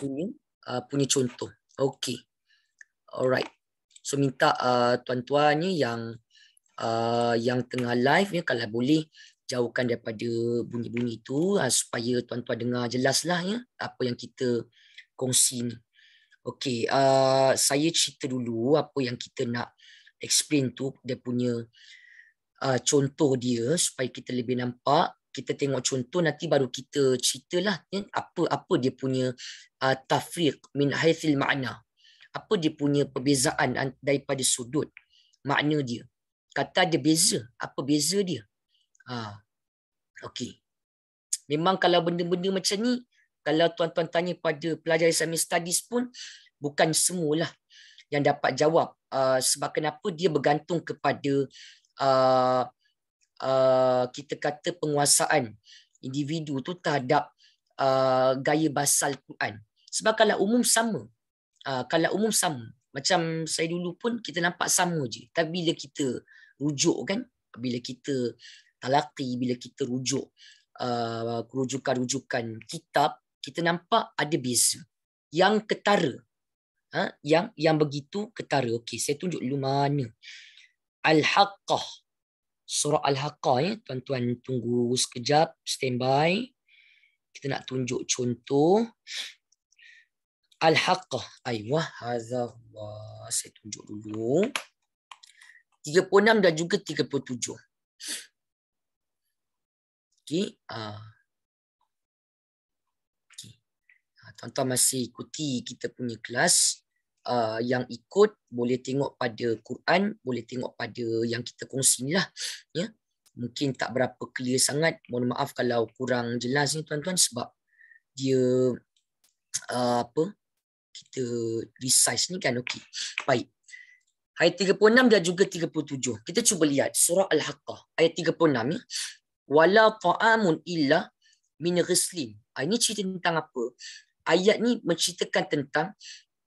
Speaker 1: Ini uh, punya contoh. Okey. Alright. So minta uh, tuan-tuan ni yang uh, yang tengah live ya kalau boleh jauhkan daripada bunyi-bunyi itu uh, supaya tuan-tuan dengar jelaslah ya apa yang kita kongsi ni. Okey, uh, saya cerita dulu apa yang kita nak explain tu dia punya uh, contoh dia supaya kita lebih nampak. Kita tengok contoh nanti baru kita ceritalah ya, apa apa dia punya uh, tafriq min haitsil ma'na. Apa dia punya perbezaan daripada sudut makna dia. Kata dia beza, apa beza dia? Ha. Okey. Memang kalau benda-benda macam ni, kalau tuan-tuan tanya pada pelajar Islamic Studies pun, bukan semualah. yang dapat jawab uh, sebab kenapa dia bergantung kepada uh, uh, kita kata penguasaan individu tu terhadap uh, gaya basal Quran. Sebab kalau umum sama, uh, kalau umum sama, macam saya dulu pun kita nampak sama je. Tapi bila kita rujuk kan, bila kita talaki, bila kita rujuk uh, rujukan-rujukan kitab, kita nampak ada beza. Yang ketara, ha? yang yang begitu ketara. Okey, saya tunjuk dulu mana. Al-Haqqah. Surah Al-Haqqah ya. Tuan-tuan tunggu sekejap. Standby. Kita nak tunjuk contoh. Al-Haqqah. Ayuh. Hazah. Saya tunjuk dulu. 36 dan juga 37. Okey. Uh. tuan-tuan masih ikuti kita punya kelas uh, yang ikut boleh tengok pada Quran boleh tengok pada yang kita kongsi ni lah ya. Mungkin tak berapa clear sangat. Mohon maaf kalau kurang jelas ni tuan-tuan sebab dia uh, apa kita resize ni kan okey. Baik. Ayat 36 dan juga 37 kita cuba lihat surah al-haqqah ayat 36 ya wala ta'amun illa min ghislin ah, ini cerita tentang apa? Ayat ni menceritakan tentang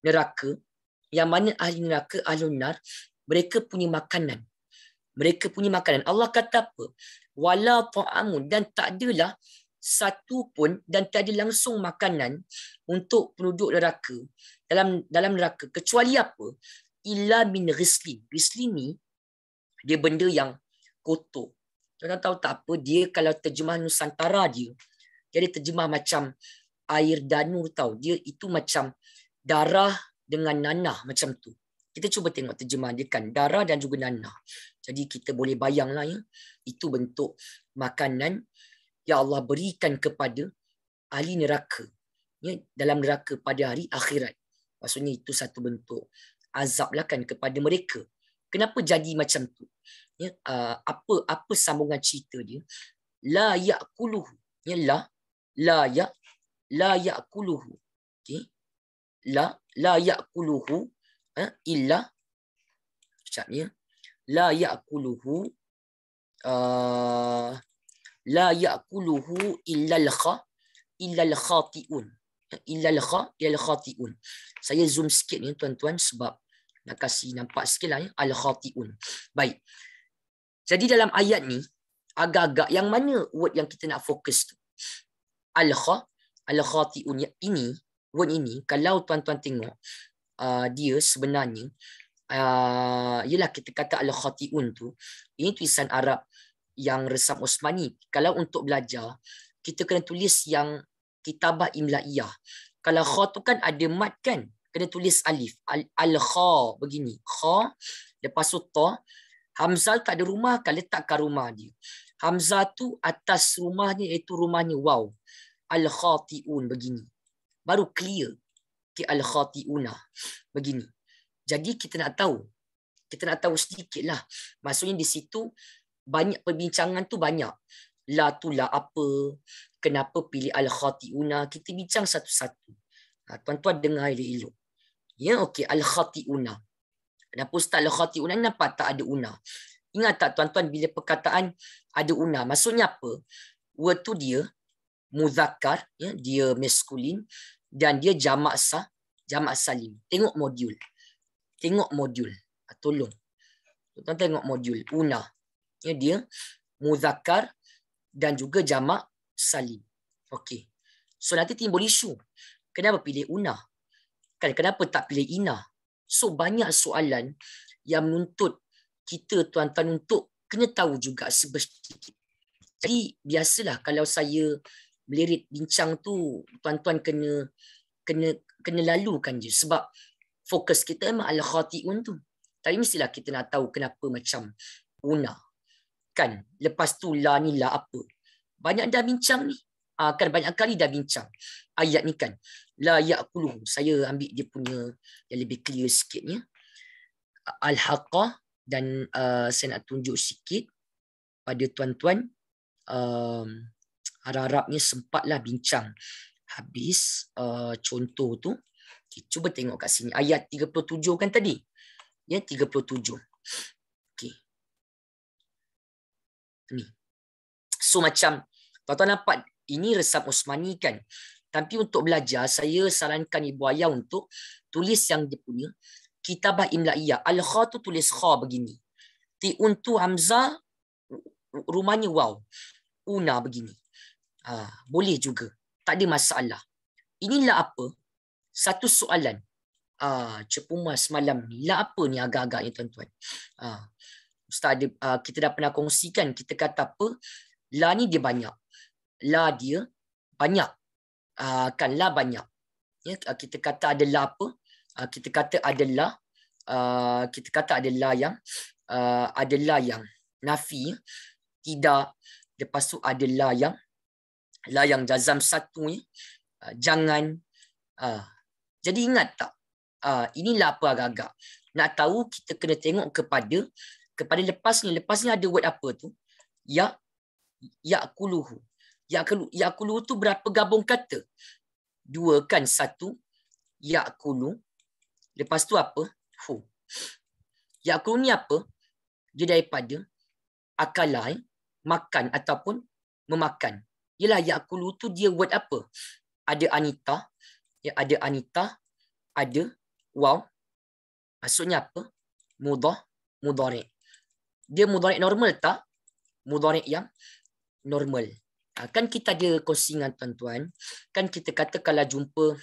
Speaker 1: neraka. Yang mana ahli neraka ahli nar mereka punya makanan. Mereka punya makanan. Allah kata apa? Wala ta'amun. Dan tak adalah satu pun dan tak ada langsung makanan untuk penduduk neraka. Dalam dalam neraka. Kecuali apa? Illa min ghislin ghislin ni dia benda yang kotor. Tuan tahu tak apa? Dia kalau terjemah nusantara dia dia terjemah macam air danur tahu dia itu macam darah dengan nanah macam tu. Kita cuba tengok terjemah dia kan darah dan juga nanah. Jadi kita boleh bayanglah ya itu bentuk makanan yang Allah berikan kepada ahli neraka. Ya dalam neraka pada hari akhirat. Maksudnya itu satu bentuk azab lah kan kepada mereka. Kenapa jadi macam tu? Ya uh, apa apa sambungan cerita dia? La yaquluhu ya la la ya la ya'kuluhu. Okay. La la ya'kuluhu eh, illa Sekejap ya. La ya'kuluhu uh, la ya'kuluhu illa al-kha illa al-khati'un. Eh, illa al-kha illa al-khati'un. Saya zoom sikit ni tuan-tuan sebab nak kasih nampak sikit lah ya. Al-khati'un. Baik. Jadi dalam ayat ni agak-agak yang mana word yang kita nak fokus tu? Al-kha al-khati'un ini word ini kalau tuan-tuan tengok uh, dia sebenarnya uh, ialah kita kata al-khati'un tu ini tulisan Arab yang resam Osmani. Kalau untuk belajar kita kena tulis yang kitabah imla'iyah. Kalau kha tu kan ada mat kan kena tulis alif. Al-kha begini. Kha lepas tu ta. Hamzah tak ada rumah kan letakkan rumah dia. Hamzah tu atas rumahnya iaitu rumahnya wow al-khati'un begini. Baru clear ke al-khati'una begini. Jadi kita nak tahu. Kita nak tahu sedikit lah. Maksudnya di situ banyak perbincangan tu banyak. La tu la apa. Kenapa pilih al-khati'una. Kita bincang satu-satu. Ha, tuan-tuan dengar elok-elok. Ya, okey. Al-khati'una. Kenapa Ustaz al-khati'una kenapa tak ada una? Ingat tak tuan-tuan bila perkataan ada una. Maksudnya apa? Word tu dia muzakkar ya dia maskulin dan dia jamak sah jamak salim. Tengok modul. Tengok modul. Ah, tolong. Tuan tengok modul. Una. Ya dia muzakkar dan juga jamak salim. Okey. So nanti timbul isu. Kenapa pilih una? Kan kenapa tak pilih ina? So banyak soalan yang menuntut kita tuan-tuan untuk kena tahu juga sedikit jadi biasalah kalau saya melirik bincang tu tuan-tuan kena kena kena lalukan je. Sebab fokus kita memang al khatiun tu. Tapi mestilah kita nak tahu kenapa macam una. Kan lepas tu la ni la apa. Banyak dah bincang ni. Uh, kan banyak kali dah bincang. Ayat ni kan la yaqulu saya ambil dia punya yang lebih clear sikitnya. Al haqah dan uh, saya nak tunjuk sikit pada tuan-tuan um, harap-harapnya sempatlah bincang habis uh, contoh tu Okay, cuba tengok kat sini. Ayat 37 kan tadi? Ya, 37. Okay. Ni. So macam, tuan-tuan nampak ini resap Osmani kan? Tapi untuk belajar, saya sarankan Ibu Ayah untuk tulis yang dia punya kitabah imla'iyah. Al-Kha tu tulis Kha begini. Ti untuk Hamzah, rumahnya wow. Una begini. Ha, boleh juga. Tak ada masalah. Inilah apa? Satu soalan. Ah, cepuma semalam ni. Lah apa ni agak-agaknya tuan-tuan? Ah, Ustaz ada, uh, kita dah pernah kongsikan. Kita kata apa? La ni dia banyak. La dia banyak. Uh, kan la banyak. Ya, kita kata ada la apa? Uh, kita kata ada la. Uh, kita kata ada la yang uh, ada la yang nafi. Tidak. Lepas tu ada la yang la yang jazam satu ni. Uh, jangan. Uh, jadi ingat tak? Uh, inilah apa agak-agak. Nak tahu kita kena tengok kepada kepada lepas ni lepas ni ada word apa tu ya yakuluhu yakulu yakuluhu tu berapa gabung kata dua kan satu yakulu lepas tu apa hu yakulu ni apa dia daripada akalai makan ataupun memakan ialah yakulu tu dia word apa ada anita ya ada anita ada wow maksudnya apa mudah mudhari dia mudarik normal tak? Mudarik yang normal. Ha, kan kita ada kongsingan tuan-tuan. Kan kita kata kalau jumpa,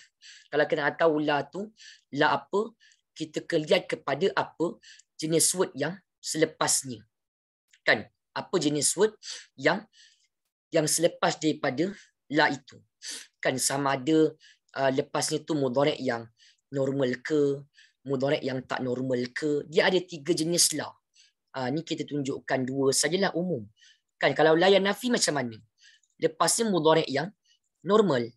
Speaker 1: kalau kita nak tahu la tu, la apa, kita lihat kepada apa jenis word yang selepasnya. Kan? Apa jenis word yang yang selepas daripada la itu. Kan sama ada uh, lepasnya tu mudarik yang normal ke, mudarik yang tak normal ke. Dia ada tiga jenis la. Uh, ni kita tunjukkan dua sajalah umum. Kan kalau layan nafi macam mana? Lepasnya mudhari' yang normal.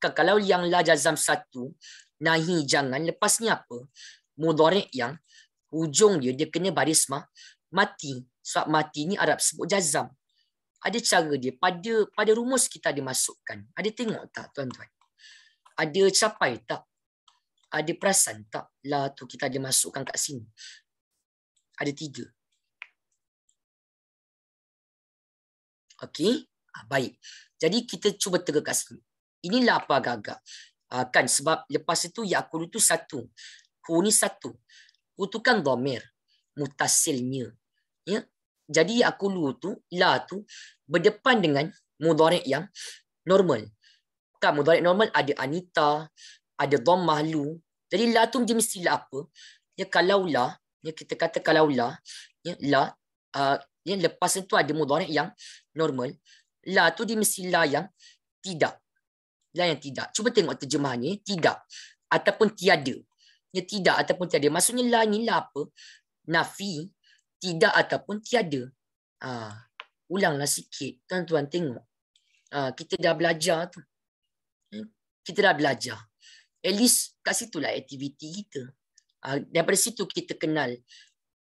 Speaker 1: Kan kalau yang la jazam satu, nahi jangan, lepasnya apa? Mudhari' yang hujung dia, dia kena baris mah, mati. Sebab mati ni Arab sebut jazam. Ada cara dia. Pada pada rumus kita ada masukkan. Ada tengok tak tuan-tuan? Ada capai tak? Ada perasan tak? Lah tu kita ada masukkan kat sini. Ada tiga. Okey, ah, baik. Jadi kita cuba tega kat sini. Inilah apa agak-agak. Uh, kan sebab lepas itu yakul itu satu. Hu ni satu. Hu tu kan domir. Mutasilnya. Ya? Jadi yakulu tu, la tu berdepan dengan mudarik yang normal. Kan mudarik normal ada anita, ada dhammah lu. Jadi la tu dia mesti la apa? Ya kalau la, ya kita kata kalau la, ya la uh, ya lepas itu ada mudarik yang normal. La tu dia mesti la yang tidak. La yang tidak. Cuba tengok terjemahannya. Tidak. Ataupun tiada. Ya tidak ataupun tiada. Maksudnya la ni la apa? Nafi. Tidak ataupun tiada. Ha. Ulanglah sikit. Tuan-tuan tengok. Ha. Kita dah belajar tu. Ya, kita dah belajar. At least kat situlah aktiviti kita. Ha. Daripada situ kita kenal.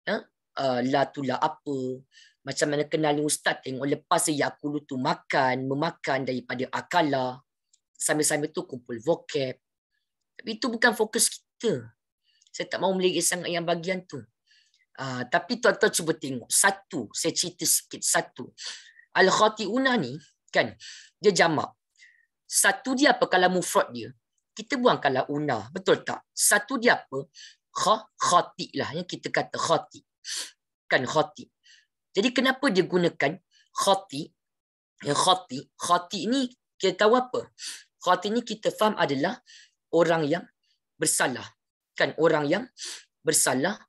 Speaker 1: Ha? Uh, la tu la apa macam mana kenal ni ustaz tengok lepas yakulu tu makan memakan daripada akala sambil-sambil tu kumpul vocab tapi itu bukan fokus kita saya tak mau melirik sangat yang bagian tu uh, tapi tuan-tuan cuba tengok. Satu saya cerita sikit. Satu al-khati'una ni kan dia jamak. Satu dia apa kalau mufrad dia? Kita buang kalau una. Betul tak? Satu dia apa? Kha khati lah yang kita kata khati. Kan khati. Jadi kenapa dia gunakan khati? Yang khati, khati ni kita tahu apa? Khati ni kita faham adalah orang yang bersalah. Kan orang yang bersalah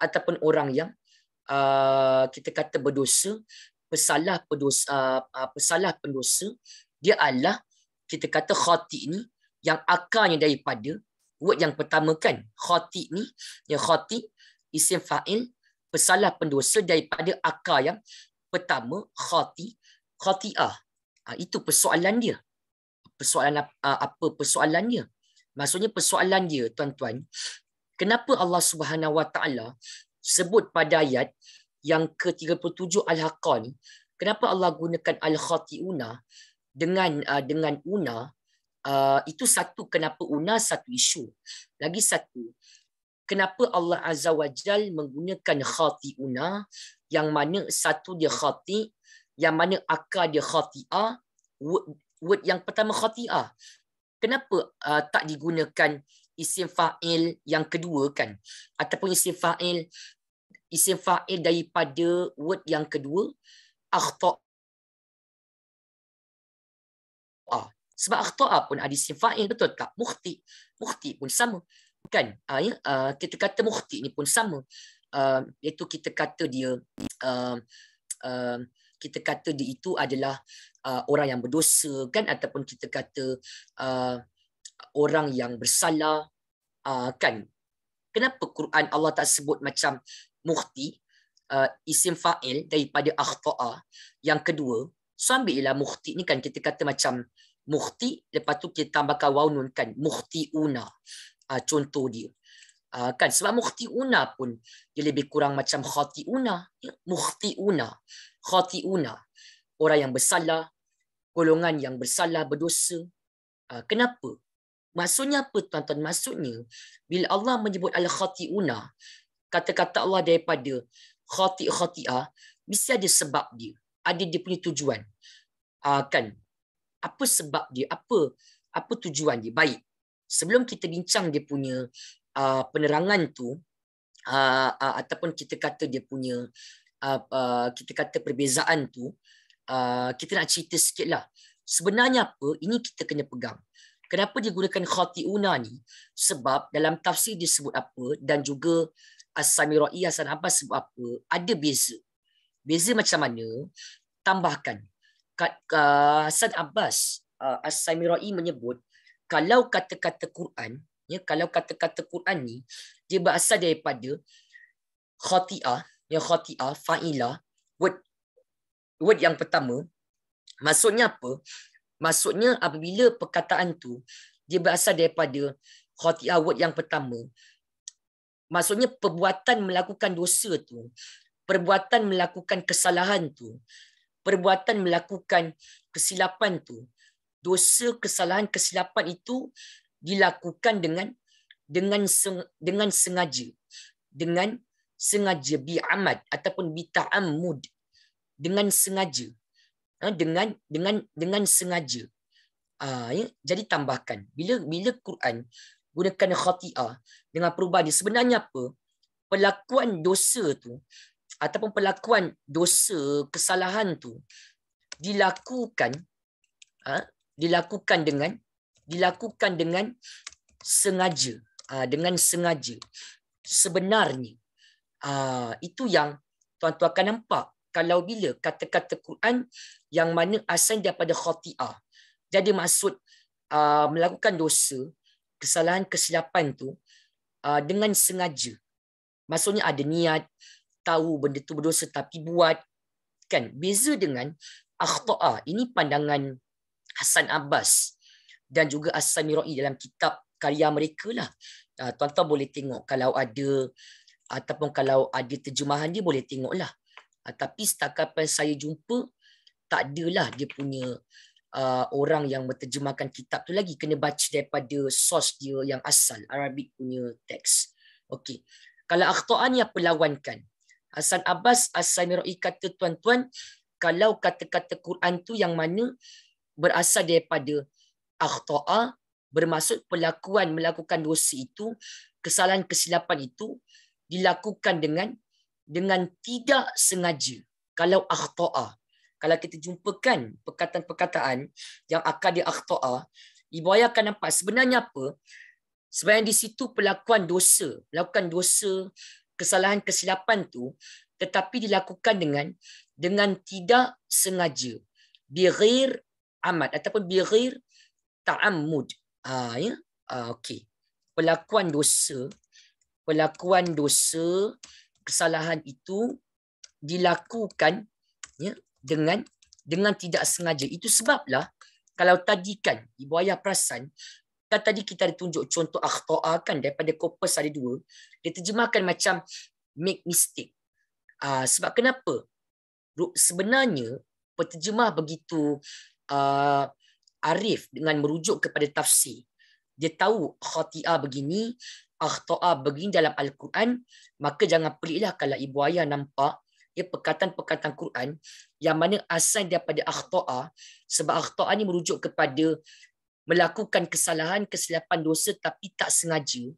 Speaker 1: ataupun orang yang uh, kita kata berdosa, pesalah pendosa, uh, pesalah pendosa, dia adalah kita kata khati ni yang akarnya daripada word yang pertama kan khati ni yang khati isim fa'il pesalah pendosa daripada akar yang pertama khati khati'ah. Ha, itu persoalan dia. Persoalan uh, apa persoalan dia? Maksudnya persoalan dia tuan-tuan, kenapa Allah Subhanahu Wa Taala sebut pada ayat yang ke-37 Al-Haqqah ni, kenapa Allah gunakan al-khati'una dengan uh, dengan una? Uh, itu satu kenapa una? Satu isu. Lagi satu kenapa Allah Azza wa Jal menggunakan khati'una? Yang mana satu dia khati yang mana akar dia khati'ah word, word yang pertama khati'ah. Kenapa uh, tak digunakan isim fa'il yang kedua kan. Ataupun isim fa'il isim fa'il daripada word yang kedua akhta. Sebab akhta pun ada isim fa'il betul tak? Mukhti mukhti pun sama. Kan? Uh, ya? uh, kita kata mukhti ni pun sama. Uh, iaitu kita kata dia uh, uh, kita kata dia itu adalah uh, orang yang berdosa kan? Ataupun kita kata uh, orang yang bersalah uh, kan? Kenapa Quran Allah tak sebut macam mukhti uh, isim fa'il daripada akhta'a? Yang kedua so ambil mukhti ni kan kita kata macam mukhti lepas tu kita tambahkan waw nun kan mukhtiuna uh, contoh dia. Uh, kan? Sebab mukhtiuna pun dia lebih kurang macam khatiuna. Ya? mukhtiuna khatiuna. Orang yang bersalah golongan yang bersalah berdosa. Uh, kenapa Maksudnya apa tuan-tuan? Maksudnya bila Allah menyebut al-khati'una, kata-kata Allah daripada khati'-khati'ah, mesti ada sebab dia. Ada dia punya tujuan. Uh, kan? Apa sebab dia? Apa apa tujuan dia? Baik. Sebelum kita bincang dia punya uh, penerangan tu, uh, uh, ataupun kita kata dia punya, uh, uh, kita kata perbezaan tu, uh, kita nak cerita sikit lah. Sebenarnya apa? Ini kita kena pegang. Kenapa dia gunakan khati'una ni? Sebab dalam tafsir dia sebut apa dan juga As-Samirai Hasan Abbas sebut apa, ada beza. Beza macam mana? Tambahkan. Hasan Abbas, As-Samirai menyebut, kalau kata-kata Quran, ya, kalau kata-kata Quran ni, dia berasal daripada khati'ah, ya khati'ah, fa'ilah, word, word yang pertama, maksudnya apa? Maksudnya apabila perkataan tu dia berasal daripada khati'ah word yang pertama. Maksudnya perbuatan melakukan dosa tu, perbuatan melakukan kesalahan tu, perbuatan melakukan kesilapan tu, dosa, kesalahan, kesilapan itu dilakukan dengan dengan dengan sengaja. Dengan sengaja bi'amad ataupun bita'ammud dengan sengaja dengan dengan dengan sengaja. Uh, ya? Jadi tambahkan bila bila Quran gunakan khati'ah dengan perubahan dia sebenarnya apa? Pelakuan dosa tu ataupun pelakuan dosa kesalahan tu dilakukan uh, dilakukan dengan dilakukan dengan sengaja dengan sengaja sebenarnya itu yang tuan-tuan akan nampak kalau bila kata-kata Quran yang mana asal daripada khati'ah. Jadi maksud uh, melakukan dosa, kesalahan kesilapan tu uh, dengan sengaja. Maksudnya ada niat, tahu benda tu berdosa tapi buat. kan Beza dengan akhta'ah. Ini pandangan Hasan Abbas dan juga As-Samirai dalam kitab karya mereka lah. Uh, tuan-tuan boleh tengok kalau ada ataupun kalau ada terjemahan dia boleh tengok lah. Uh, tapi setakat apa saya jumpa tak adalah dia punya uh, orang yang menterjemahkan kitab tu lagi kena baca daripada source dia yang asal Arabic punya teks. Okey. Kalau akhta'an yang perlawankan. Hasan Abbas As-Samirai kata tuan-tuan kalau kata-kata Quran tu yang mana berasal daripada akhta'a bermaksud pelakuan melakukan dosa itu kesalahan kesilapan itu dilakukan dengan dengan tidak sengaja. Kalau akhta'a. Kalau kita jumpakan perkataan-perkataan yang akan dia akhta'a, ibu ayah akan nampak sebenarnya apa? Sebenarnya di situ pelakuan dosa, melakukan dosa, kesalahan kesilapan tu tetapi dilakukan dengan dengan tidak sengaja. Bighair amad ataupun bighair ta'ammud. Ah ya. Ah okey. Pelakuan dosa, pelakuan dosa kesalahan itu dilakukan ya dengan dengan tidak sengaja. Itu sebablah kalau tadi kan ibu ayah perasan kan tadi kita ada tunjuk contoh akhta'a kan daripada Kopers ada dua dia terjemahkan macam make mistake. Uh, sebab kenapa? Sebenarnya penterjemah begitu uh, arif dengan merujuk kepada tafsir. Dia tahu khati'ah begini, akhta'a begini dalam Al-Quran, maka jangan peliklah kalau ibu ayah nampak ya perkataan-perkataan Quran yang mana asal daripada akhta'a sebab akhta'a ni merujuk kepada melakukan kesalahan, kesilapan dosa tapi tak sengaja,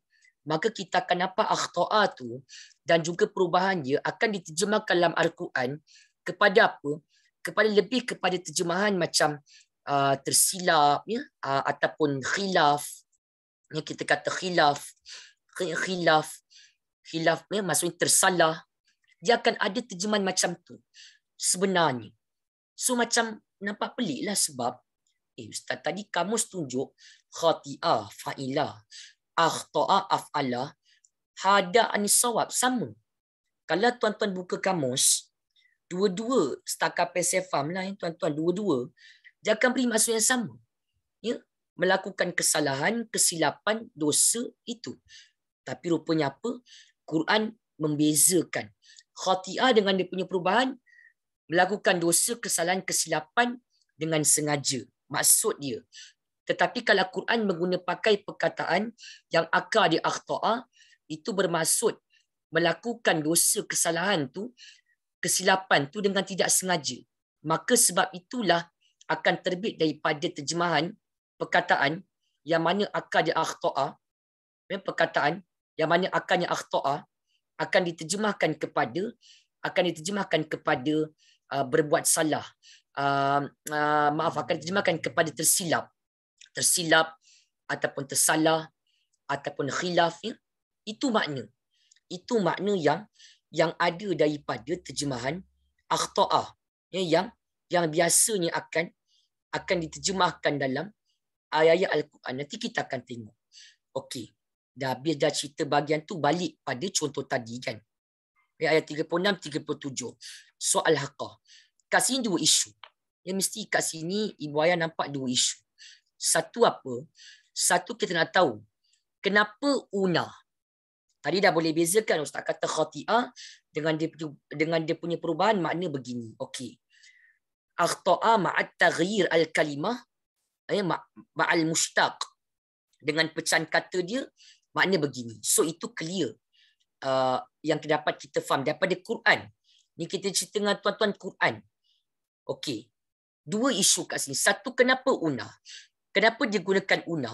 Speaker 1: maka kita akan nampak akhta'a tu dan juga perubahan dia akan diterjemahkan dalam Al-Quran kepada apa? Kepada lebih kepada terjemahan macam uh, tersilap ya uh, ataupun khilaf. Ya, kita kata khilaf, khilaf, khilaf ya, maksudnya tersalah. Dia akan ada terjemahan macam tu sebenarnya. So macam nampak pelik lah sebab eh ustaz tadi kamus tunjuk khati'ah fa'ilah akhta'a af'ala hada anisawab sama. Kalau tuan-tuan buka kamus, dua-dua setakat PSFAM lah, tuan-tuan, dua-dua, dia akan beri maksud yang sama. Ya? Melakukan kesalahan, kesilapan, dosa itu. Tapi rupanya apa? Quran membezakan. Khati'ah dengan dia punya perubahan, melakukan dosa, kesalahan, kesilapan dengan sengaja. Maksud dia, tetapi kalau Quran mengguna pakai perkataan yang akar di akhta'a, itu bermaksud melakukan dosa kesalahan tu, kesilapan tu dengan tidak sengaja. Maka sebab itulah akan terbit daripada terjemahan perkataan yang mana akar di akhta'a, ya, perkataan yang mana akarnya akhta'a akan diterjemahkan kepada akan diterjemahkan kepada uh, berbuat salah. Uh, uh, maaf akan diterjemahkan kepada tersilap tersilap ataupun tersalah ataupun khilaf ya, itu makna itu makna yang yang ada daripada terjemahan akhta'ah ya, yang yang biasanya akan akan diterjemahkan dalam ayat-ayat Al-Quran. Nanti kita akan tengok. Okey. Dah habis dah cerita bahagian tu balik pada contoh tadi kan. Ya, ayat 36 37. Soal haqah. Kat sini dua isu. Ya mesti kat sini ibu ayah nampak dua isu. Satu apa? Satu kita nak tahu. Kenapa una? Tadi dah boleh bezakan Ustaz kata khati'ah dengan dia dengan dia punya perubahan makna begini. Okey. Akhta'a ma'at taghyir al-kalimah eh, ma'al mushtaq. Dengan pecahan kata dia makna begini. So itu clear. Uh, yang dapat kita faham daripada Quran. Ni kita cerita dengan tuan-tuan Quran. Okey. Dua isu kat sini. Satu, kenapa una? Kenapa dia gunakan una?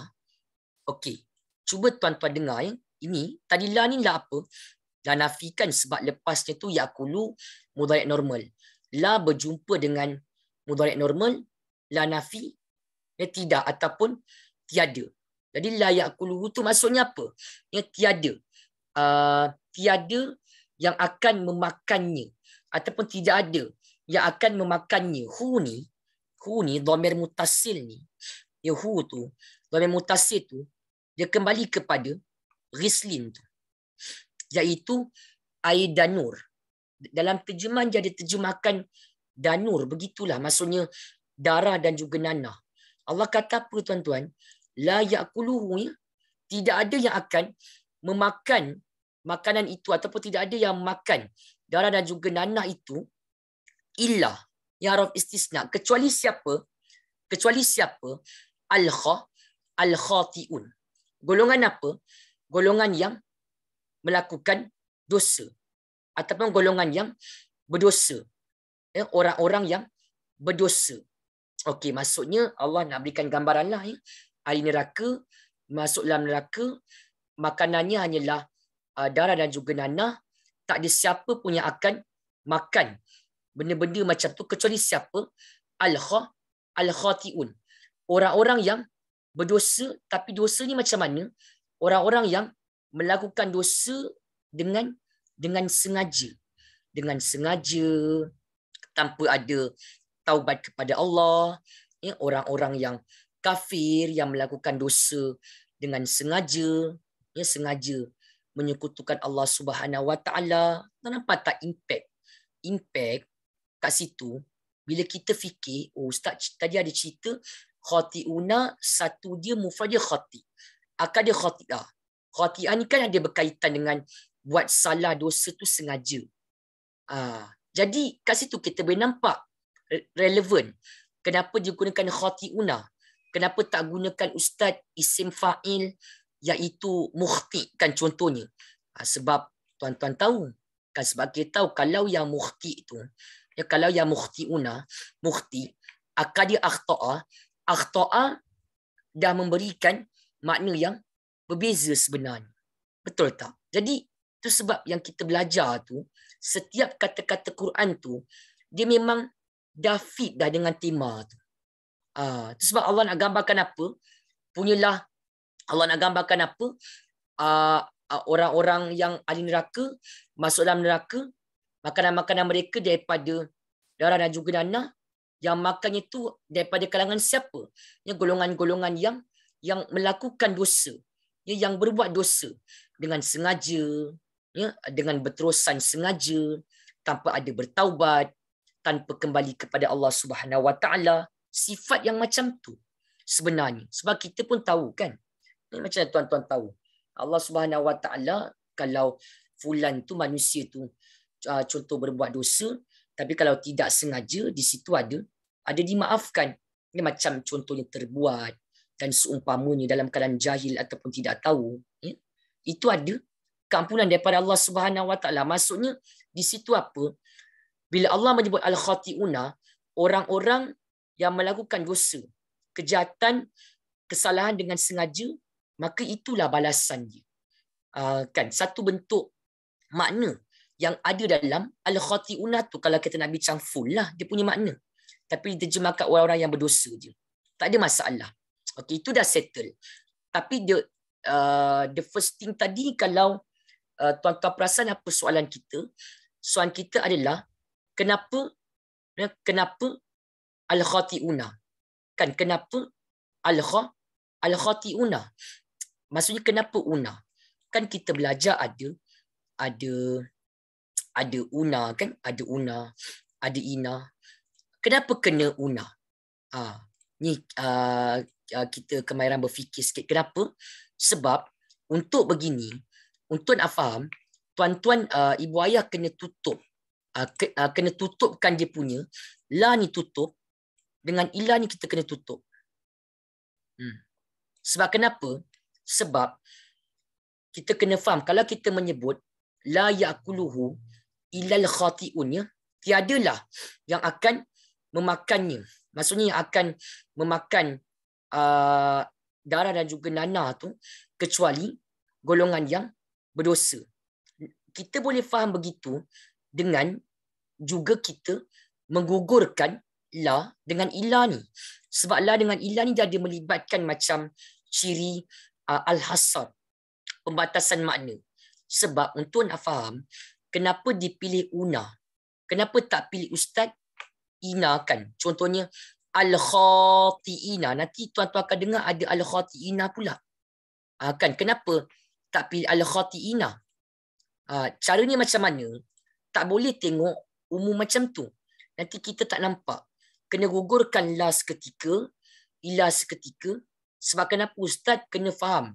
Speaker 1: Okey. Cuba tuan-tuan dengar ya. Ini tadi la ni la apa? La nafikan sebab lepasnya tu yakulu mudhari' normal. La berjumpa dengan mudhari' normal, la nafi ya tidak ataupun tiada. Jadi la yakulu tu maksudnya apa? Ya tiada. Uh, tiada yang akan memakannya ataupun tidak ada yang akan memakannya. Hu ni, hu ni dhamir mutasil ni Yahu tu, dhamir mutasir tu, dia kembali kepada rislin tu. Iaitu air danur. Dalam terjemahan dia terjemahkan danur. Begitulah maksudnya darah dan juga nanah. Allah kata apa tuan-tuan? La ya'kuluhu ya. Tidak ada yang akan memakan makanan itu ataupun tidak ada yang makan darah dan juga nanah itu illa ya harf istisna kecuali siapa kecuali siapa al-kha al-khatiun. Golongan apa? Golongan yang melakukan dosa ataupun golongan yang berdosa. Ya, orang-orang yang berdosa. Okey, maksudnya Allah nak berikan gambaran lah ya. Ahli neraka masuk dalam neraka makanannya hanyalah uh, darah dan juga nanah tak ada siapa pun yang akan makan benda-benda macam tu kecuali siapa al-kha al-khatiun orang-orang yang berdosa tapi dosa ni macam mana? Orang-orang yang melakukan dosa dengan dengan sengaja. Dengan sengaja tanpa ada taubat kepada Allah. Ya, orang-orang yang kafir yang melakukan dosa dengan sengaja, ya sengaja menyekutukan Allah Subhanahu Wa Taala. Nampak tak impact? Impact kat situ bila kita fikir, oh ustaz tadi ada cerita khati'una satu dia mufrad dia khati. Akan dia khati'ah. Khati'ah ni kan ada berkaitan dengan buat salah dosa tu sengaja. Ha. Jadi kat situ kita boleh nampak relevan kenapa dia gunakan khati'una. Kenapa tak gunakan ustaz isim fa'il iaitu mukhti kan contohnya? Ha, sebab tuan-tuan tahu kan sebab kita tahu kalau yang mukhti itu ya kalau yang mukhtiuna mukhti dia akhta'a akhta'a dah memberikan makna yang berbeza sebenarnya. Betul tak? Jadi itu sebab yang kita belajar tu setiap kata-kata Quran tu dia memang dah fit dah dengan tema tu ah uh, sebab Allah nak gambarkan apa punyalah Allah nak gambarkan apa uh, orang-orang yang ahli neraka masuk dalam neraka makanan-makanan mereka daripada darah dan juga dana yang makannya itu daripada kalangan siapa? Ya, golongan-golongan yang yang melakukan dosa. Ya, yang berbuat dosa dengan sengaja, ya, dengan berterusan sengaja, tanpa ada bertaubat, tanpa kembali kepada Allah Subhanahu Wa Taala, sifat yang macam tu sebenarnya. Sebab kita pun tahu kan. Ini macam tuan-tuan tahu. Allah Subhanahu Wa Taala kalau fulan tu manusia tu uh, contoh berbuat dosa, tapi kalau tidak sengaja di situ ada ada dimaafkan. Ini macam contohnya terbuat dan seumpamanya dalam keadaan jahil ataupun tidak tahu. Ya? Itu ada keampunan daripada Allah Subhanahu Wa Taala. Maksudnya di situ apa? Bila Allah menyebut al-khati'una, orang-orang yang melakukan dosa, kejahatan, kesalahan dengan sengaja, maka itulah balasan dia. Uh, kan satu bentuk makna yang ada dalam al-khati'una tu kalau kita nak bincang full lah dia punya makna. Tapi diterjemahkan orang-orang yang berdosa je. Tak ada masalah. Okay, itu dah settle. Tapi the, uh, the first thing tadi kalau uh, tuan-tuan perasan apa soalan kita, soalan kita adalah kenapa ya, kenapa al-khati'una? Kan kenapa al-kha al-khati'una? Maksudnya kenapa una? Kan kita belajar ada ada ada una kan? Ada una ada ina. Kenapa kena una? Ha ni uh, kita kemahiran berfikir sikit. Kenapa? Sebab untuk begini untuk nak faham tuan-tuan uh, ibu ayah kena tutup. Uh, ke, uh, kena tutupkan dia punya. La ni tutup dengan ila ni kita kena tutup. Hmm. sebab kenapa? Sebab kita kena faham kalau kita menyebut la yakuluhu ilal khati'un ya tiadalah yang akan memakannya. Maksudnya yang akan memakan uh, darah dan juga nanah tu kecuali golongan yang berdosa. Kita boleh faham begitu dengan juga kita menggugurkan la dengan ila ni sebab la dengan ila ni dia ada melibatkan macam ciri uh, al-hasar pembatasan makna sebab untuk nak faham kenapa dipilih Una? Kenapa tak pilih Ustaz Ina kan? Contohnya Al-Khati'ina. Nanti tuan-tuan akan dengar ada Al-Khati'ina pula. Ha, kan? Kenapa tak pilih Al-Khati'ina? Ha, caranya macam mana? Tak boleh tengok umum macam tu. Nanti kita tak nampak. Kena gugurkan la seketika, ila seketika. Sebab kenapa Ustaz? Kena faham.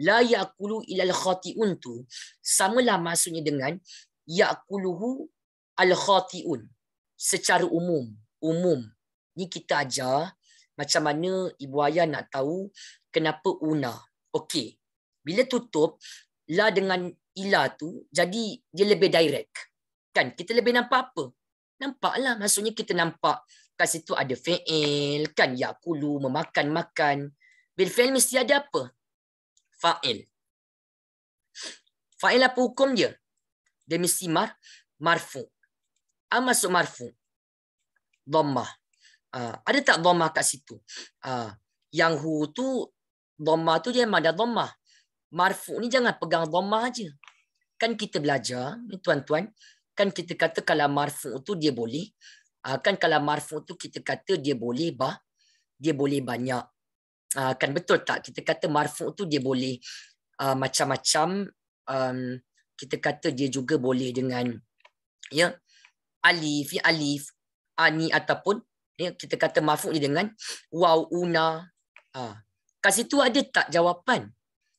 Speaker 1: La ya'kulu ilal khati'un tu samalah maksudnya dengan ya'kuluhu al-khati'un secara umum umum. Ni kita ajar macam mana ibu ayah nak tahu kenapa una. Okey bila tutup la dengan ila tu jadi dia lebih direct. Kan? Kita lebih nampak apa? Nampaklah maksudnya kita nampak kat situ ada fi'il kan ya'kulu memakan makan bil fi'il mesti ada apa fa'il fa'il apa hukum dia dia mesti mar marfu. Apa maksud marfu? Dhammah. Uh, ada tak dhammah kat situ? Uh, yang hu tu dhammah tu dia memang ada dhammah. Marfu ni jangan pegang dhammah aja. Kan kita belajar, ni tuan-tuan, kan kita kata kalau marfu tu dia boleh uh, kan kalau marfu tu kita kata dia boleh bah dia boleh banyak. Uh, kan betul tak? Kita kata marfu tu dia boleh uh, macam-macam um, kita kata dia juga boleh dengan ya alif ya alif ani ataupun ya kita kata maf'ul dia dengan waw una. Ha kat situ ada tak jawapan?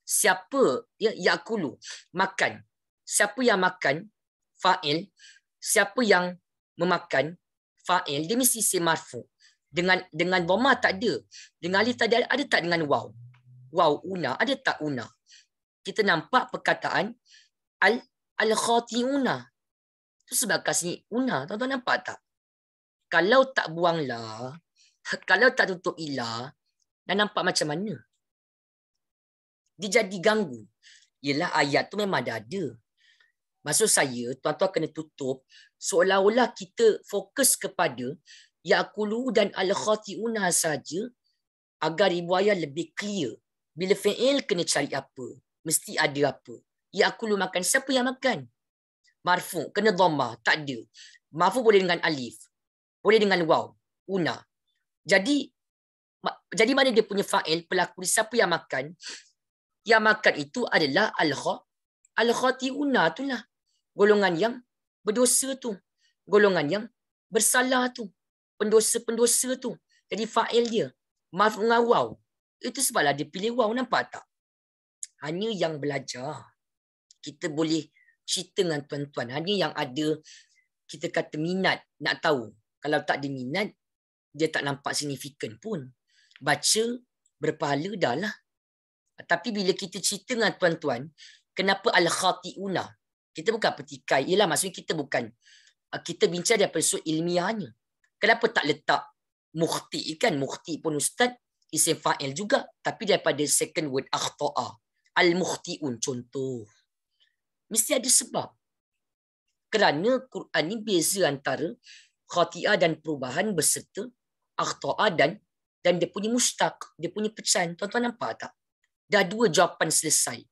Speaker 1: Siapa ya yakulu makan? Siapa yang makan? Fa'il. Siapa yang memakan fa'il dia mesti si marfu Dengan dengan dhamma tak ada. Dengan alif tadi ada tak dengan waw? Waw una ada tak una? Kita nampak perkataan al al khatiuna. Itu sebab kasih una. Tuan-tuan nampak tak? Kalau tak buang la, <laughs> kalau tak tutup ila, dah nampak macam mana? Dia jadi ganggu. Yelah ayat tu memang dah ada. Maksud saya, tuan-tuan kena tutup seolah-olah kita fokus kepada Ya'kulu dan Al-Khati'una saja agar ibu ayah lebih clear. Bila fi'il kena cari apa? Mesti ada apa? Ya'kulu makan. Siapa yang makan? Marfu. Kena dhamma. Tak ada. Marfu boleh dengan alif. Boleh dengan waw. Una. Jadi, jadi mana dia punya fa'il? Pelaku siapa yang makan? Yang makan itu adalah Al-Khati'una tu lah. Golongan yang berdosa tu. Golongan yang bersalah tu pendosa-pendosa tu. Jadi fa'il dia. Maaf dengan waw. Itu sebablah dia pilih waw. Nampak tak? Hanya yang belajar. Kita boleh cerita dengan tuan-tuan. Hanya yang ada kita kata minat. Nak tahu. Kalau tak ada minat, dia tak nampak signifikan pun. Baca, berpahala dah lah. Tapi bila kita cerita dengan tuan-tuan, kenapa al-khati'una? Kita bukan petikai. Ialah maksudnya kita bukan kita bincang daripada sudut ilmiahnya. Kenapa tak letak mukhti kan? Mukhti pun ustaz isim fa'il juga. Tapi daripada second word akhta'a. Al-mukhti'un contoh. Mesti ada sebab. Kerana Quran ni beza antara khati'ah dan perubahan berserta akhta'a dan dan dia punya mustaq, dia punya pecahan. Tuan-tuan nampak tak? Dah dua jawapan selesai.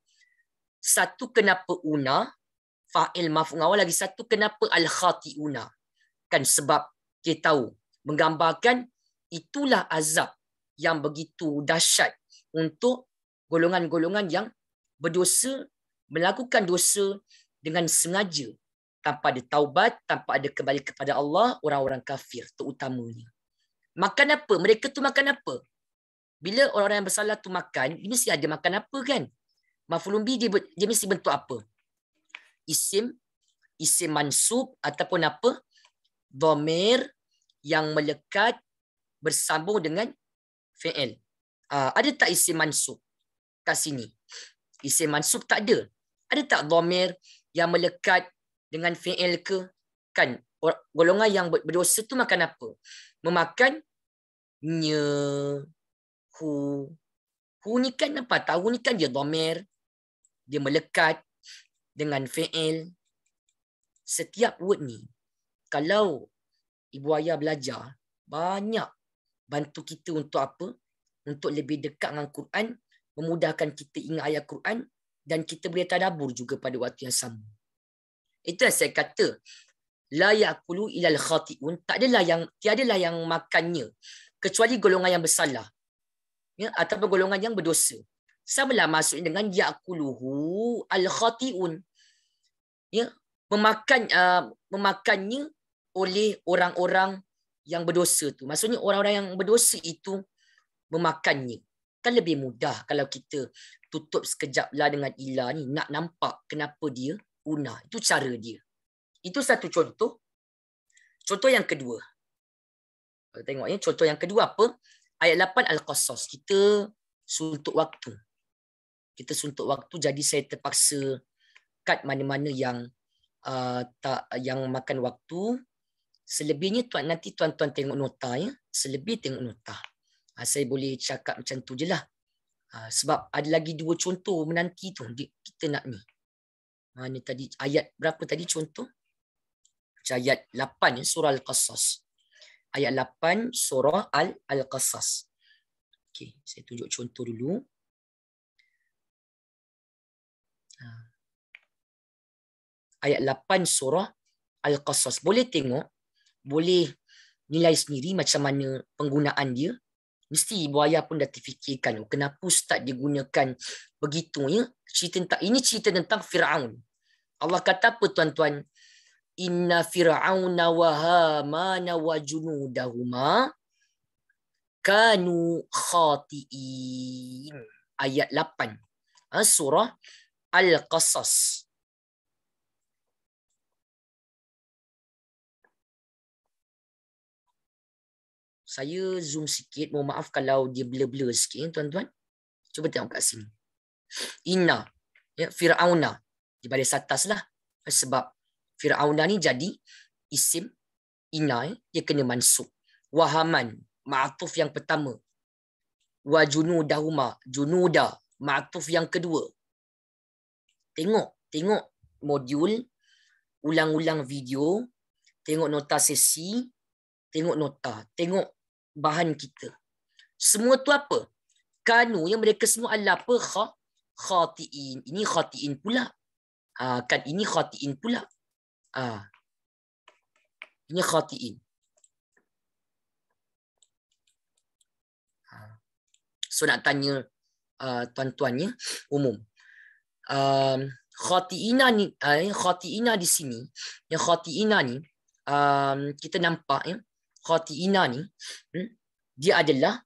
Speaker 1: Satu kenapa una, fa'il maf'ul. Lagi satu kenapa al-khati'una. Kan sebab kita tahu. Menggambarkan itulah azab yang begitu dahsyat untuk golongan-golongan yang berdosa melakukan dosa dengan sengaja. Tanpa ada taubat tanpa ada kembali kepada Allah orang-orang kafir terutamanya. Makan apa? Mereka tu makan apa? Bila orang-orang yang bersalah tu makan dia mesti ada makan apa kan? Mafulumbi dia dia mesti bentuk apa isim isim mansub ataupun apa domir yang melekat bersambung dengan fi'il. Uh, ada tak isim mansub kat sini? Isim mansub tak ada. Ada tak domir yang melekat dengan fi'il ke? Kan golongan yang berdosa tu makan apa? Memakan nye, hu. Hu ni kan apa? Tahu ni kan dia domir. Dia melekat dengan fi'il setiap word ni kalau ibu ayah belajar banyak bantu kita untuk apa? Untuk lebih dekat dengan Quran memudahkan kita ingat ayat Quran dan kita boleh tadabbur juga pada waktu yang sama. Itu yang saya kata la yaqulu ilal khatiun. Tak adalah yang tiadalah yang makannya kecuali golongan yang bersalah ya ataupun golongan yang berdosa. Samalah maksudnya dengan yaquluhu al khatiun ya memakan uh, memakannya oleh orang-orang yang berdosa tu. Maksudnya orang-orang yang berdosa itu memakannya. Kan lebih mudah kalau kita tutup sekejap lah dengan ila ni. Nak nampak kenapa dia una. Itu cara dia. Itu satu contoh. Contoh yang kedua. Kita tengok ya. Contoh yang kedua apa? Ayat 8 Al-Qasas. Kita suntuk waktu. Kita suntuk waktu jadi saya terpaksa cut mana-mana yang uh, tak yang makan waktu. Selebihnya tuan nanti tuan-tuan tengok nota ya. Selebih tengok nota. Ha, saya boleh cakap macam tu je lah. Ha, sebab ada lagi dua contoh menanti tu. Kita nak ni. Ha, ni tadi ayat berapa tadi contoh? Ayat 8 ya, surah Al-Qasas. Ayat 8 surah Al-Qasas. Okey, saya tunjuk contoh dulu. Ayat 8 surah Al-Qasas. Boleh tengok boleh nilai sendiri macam mana penggunaan dia. Mesti ibu ayah pun dah terfikirkan oh, kenapa ustaz dia gunakan begitu ya. Cerita tentang ini cerita tentang Firaun. Allah kata apa tuan-tuan? Inna Fir'auna wa Hamana wa junudahuma kanu khati'in. Ayat 8. Ha, surah Al-Qasas. Saya zoom sikit. Mohon maaf kalau dia blur-blur sikit tuan-tuan. Cuba tengok kat sini. Inna. Ya, Fir'auna. Di baris atas lah. Sebab Fir'auna ni jadi isim Inna. Ya, dia kena mansuk. Wahaman. Ma'atuf yang pertama. Wa junudahuma. Junuda. Ma'atuf yang kedua. Tengok. Tengok modul. Ulang-ulang video. Tengok nota sesi. Tengok nota. Tengok bahan kita. Semua tu apa? Kanu yang mereka semua adalah apa? Kha, khati'in. Ini khati'in pula. Ha, kan ini khati'in pula. Ha. Ini khati'in. Ha. So nak tanya uh, tuan-tuannya umum. Um, khati'ina ni, uh, khati'ina di sini, yang khati'ina ni, um, kita nampak ya, khati'ina ni hmm, dia adalah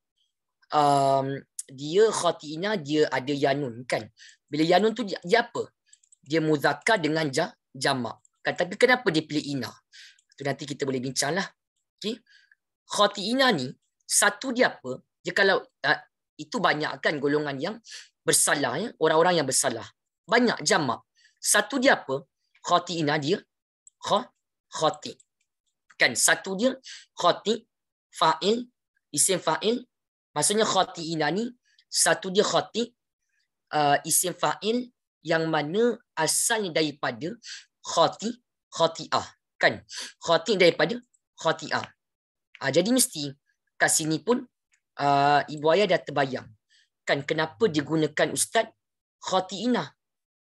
Speaker 1: um, dia khati'ina dia ada yanun kan? Bila yanun tu dia, dia apa? Dia muzakkar dengan ja, jamak kan? Tapi kenapa dia pilih ina? Tu nanti kita boleh bincanglah okey? Khati'ina ni satu dia apa? Dia kalau uh, itu banyak kan golongan yang bersalah ya? Orang-orang yang bersalah. Banyak jamak satu dia apa? Khati'ina dia kha khati' kan satu dia khati fa'il isim fa'il. Maksudnya khati ni satu dia khati uh, isim fa'il yang mana asalnya daripada khati khati'ah. Kan? Khati daripada khati'ah. Uh, jadi mesti kat sini pun uh, ibu ayah dah terbayang. Kan? Kenapa digunakan ustaz khati'ina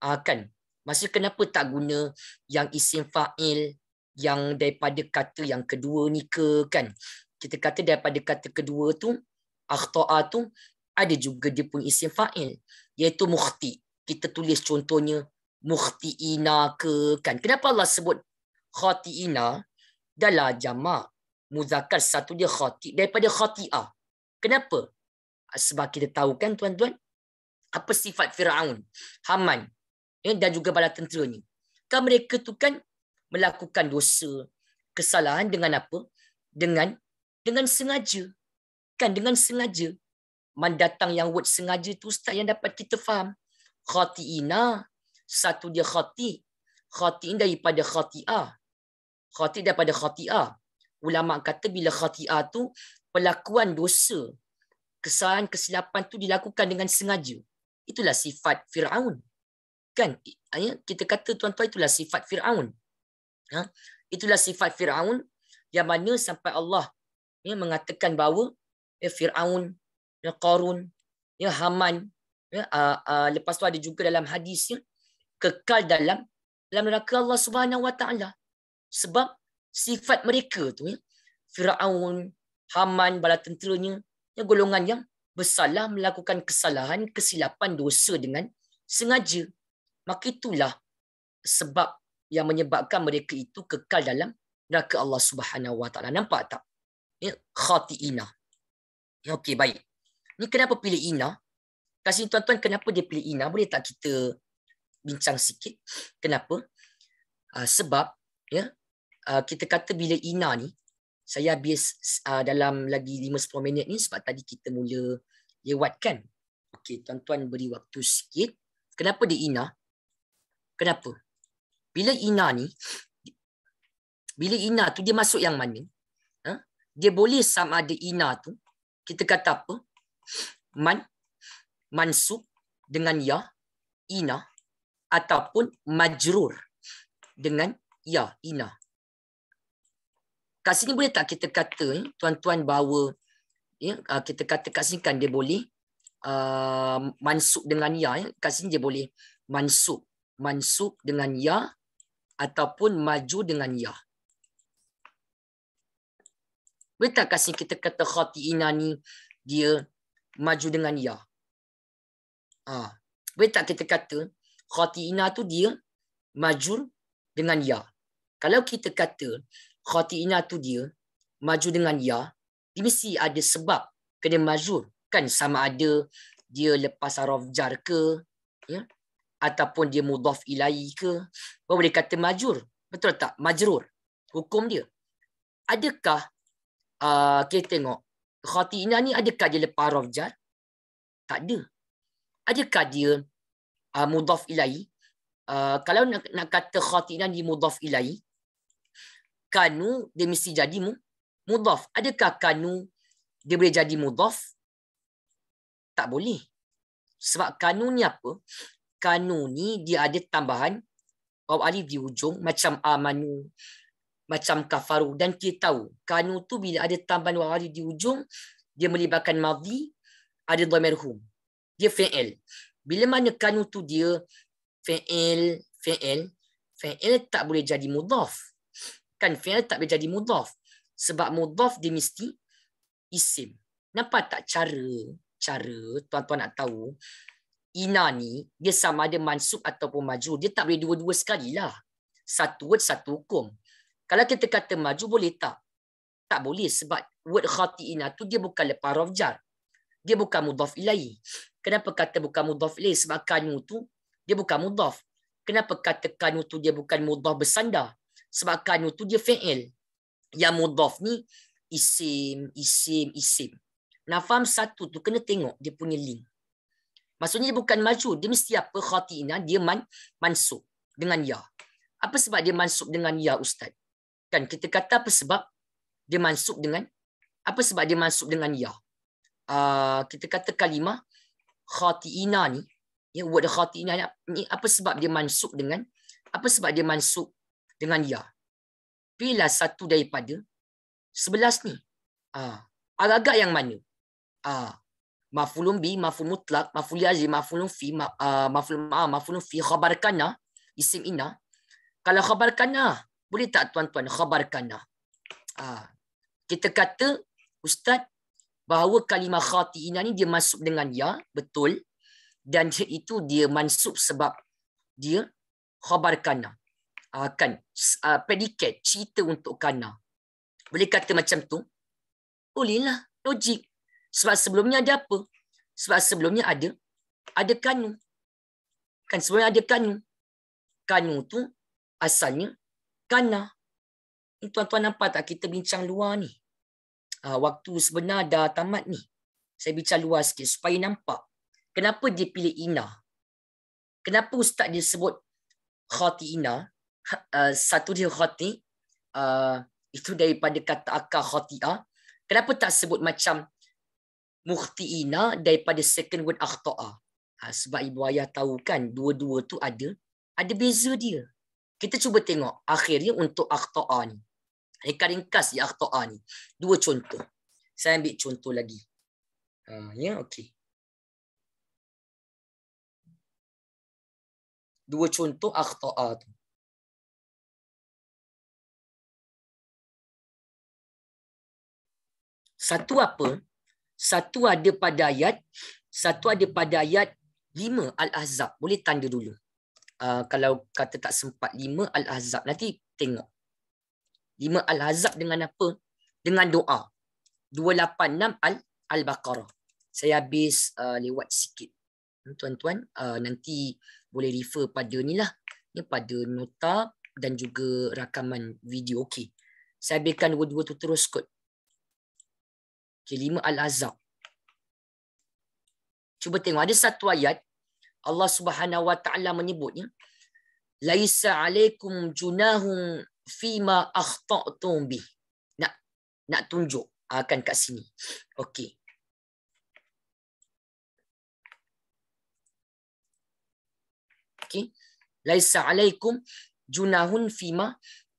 Speaker 1: uh, kan? Maksudnya kenapa tak guna yang isim fa'il yang daripada kata yang kedua ni ke kan? Kita kata daripada kata kedua tu akhta'a tu ada juga dia pun isim fa'il iaitu mukhti. Kita tulis contohnya mukhtiina ke kan? Kenapa Allah sebut khatiina? Dalam jamak muzakkar satu dia khati daripada khati'ah. Kenapa? Sebab kita tahu kan tuan-tuan? Apa sifat Firaun? Haman. Ya, dan juga bala tenteranya. Kan mereka tu kan melakukan dosa, kesalahan dengan apa? Dengan dengan sengaja. Kan dengan sengaja. Mendatang yang word sengaja tu ustaz yang dapat kita faham. Khati'ina. Satu dia khati. Khati'in daripada khati'ah. Khati daripada khati'ah. Ulama kata bila khati'ah tu pelakuan dosa. Kesalahan, kesilapan tu dilakukan dengan sengaja. Itulah sifat Fir'aun. Kan? Ya, kita kata tuan-tuan itulah sifat Fir'aun. Ha? Itulah sifat Fir'aun yang mana sampai Allah ya, mengatakan bahawa ya, Fir'aun, ya, Qarun, ya, Haman, ya, uh, uh, lepas tu ada juga dalam hadis ya, kekal dalam dalam neraka Allah Subhanahu Wa Taala. Sebab sifat mereka tu ya, Fir'aun, Haman, bala tenteranya, ya, golongan yang bersalah melakukan kesalahan, kesilapan, dosa dengan sengaja. Maka itulah sebab yang menyebabkan mereka itu kekal dalam neraka Allah Subhanahu Wa Taala. Nampak tak? Ya, khati'ina. Ya, okey, baik. Ni kenapa pilih ina? Kasih tuan-tuan kenapa dia pilih ina? Boleh tak kita bincang sikit? Kenapa? Uh, sebab ya, uh, kita kata bila ina ni, saya habis uh, dalam lagi 5-10 minit ni sebab tadi kita mula lewat kan? Okey, tuan-tuan beri waktu sikit. Kenapa dia ina? Kenapa? Bila ina ni bila ina tu dia masuk yang mana ha? dia boleh sama ada ina tu kita kata apa man mansub dengan ya ina ataupun majrur dengan ya ina kat sini boleh tak kita kata eh, tuan-tuan bahawa ya ah, kita kata kat sini kan dia boleh uh, mansub dengan ya eh. kat sini dia boleh mansub mansub dengan ya ataupun maju dengan ya. Boleh tak kasih kita kata khati'ina ni dia maju dengan ya? Ha. Tak kita kata khati'ina tu dia maju dengan ya? Kalau kita kata khati'ina tu dia maju dengan ya, dia mesti ada sebab kena maju. Kan sama ada dia lepas araf jar ke, ya? Ataupun dia mudhaf ilai ke boleh kata majur betul tak majrur hukum dia adakah uh, kita tengok khati'ina ni adakah dia lepas raf jar? Tak ada. Adakah dia uh, mudhaf ilahi? Uh, kalau nak, nak kata khati'ina ni mudhaf ilahi, kanu dia mesti jadi mu, mudhaf. Adakah kanu dia boleh jadi mudhaf? Tak boleh. Sebab kanu ni apa? Kanu ni dia ada tambahan waw alif di ujung macam amanu macam kafaru. Dan kita tahu kanu tu bila ada tambahan waw alif di ujung dia melibatkan madhi ada dhamir hum dia fi'il. Bila mana kanu tu dia fi'il fi'il fi'il tak boleh jadi mudhaf. Kan fi'il tak boleh jadi mudhaf. Sebab mudhaf dia mesti isim. Nampak tak cara cara tuan-tuan nak tahu ina ni dia sama ada mansub ataupun maju. Dia tak boleh dua-dua sekali lah. Satu word, satu hukum. Kalau kita kata maju, boleh tak? Tak boleh sebab word khati'ina tu dia bukan lepas rafjar. Dia bukan mudhaf ilai. Kenapa kata bukan mudhaf ilai? Sebab kanu tu dia bukan mudhaf. Kenapa kata kanu tu dia bukan mudhaf bersandar? Sebab kanu tu dia fi'il. Yang mudhaf ni isim, isim, isim. Nak faham satu tu kena tengok dia punya link. Maksudnya dia bukan maju. Dia mesti apa khatina. Dia man, mansub dengan ya. Apa sebab dia mansub dengan ya Ustaz? Kan kita kata apa sebab dia mansub dengan apa sebab dia mansub dengan ya? Uh, kita kata kalimah khatina ni ya word khatina ni apa sebab dia mansub dengan apa sebab dia mansub dengan ya? Pilih satu daripada sebelas ni. Uh, agak-agak yang mana? Uh, mafulun bi maful mutlak maful yazim mafulun fi uh, maful ma mafulun fi khabar kana isim ina kalau khabar kana boleh tak tuan-tuan khabar kana uh, kita kata ustaz bahawa kalimah khati'ina ni dia masuk dengan ya betul. Dan itu dia mansub sebab dia khabar kana uh, kan uh, predikat cerita untuk kana boleh kata macam tu? Bolehlah. Logik sebab sebelumnya ada apa? Sebab sebelumnya ada ada kanu. Kan sebelumnya ada kanu. Kanu tu asalnya kana. Ini tuan-tuan nampak tak kita bincang luar ni? Ha, waktu sebenar dah tamat ni. Saya bincang luar sikit supaya nampak. Kenapa dia pilih ina? Kenapa ustaz dia sebut khati ina? Uh, satu dia khati. Uh, itu daripada kata akar khati'ah. Kenapa tak sebut macam mukhtiina daripada second word akhta'a. Ha, sebab ibu ayah tahu kan dua-dua tu ada ada beza dia. Kita cuba tengok akhirnya untuk akhta'a ni. Reka ringkas di akhta'a ni. Dua contoh. Saya ambil contoh lagi. Ha, ya, okey. Dua contoh akhta'a tu. Satu apa? Satu ada pada ayat, satu ada pada ayat 5 Al-Ahzab. Boleh tanda dulu. Uh, kalau kata tak sempat 5 Al-Ahzab, nanti tengok. 5 Al-Ahzab dengan apa? Dengan doa. 286 Al Al-Baqarah. Saya habis uh, lewat sikit. Tuan-tuan, uh, nanti boleh refer pada ni lah. Ni pada nota dan juga rakaman video. Okey. Saya habiskan dua-dua tu terus kot. Kelima Al-Azab. Cuba tengok ada satu ayat Allah Subhanahu Wa Taala menyebutnya laisa alaikum junahum fima akhta'tum bi. Nak nak tunjuk akan kat sini. Okey. Okey. Laisa alaikum junahun fima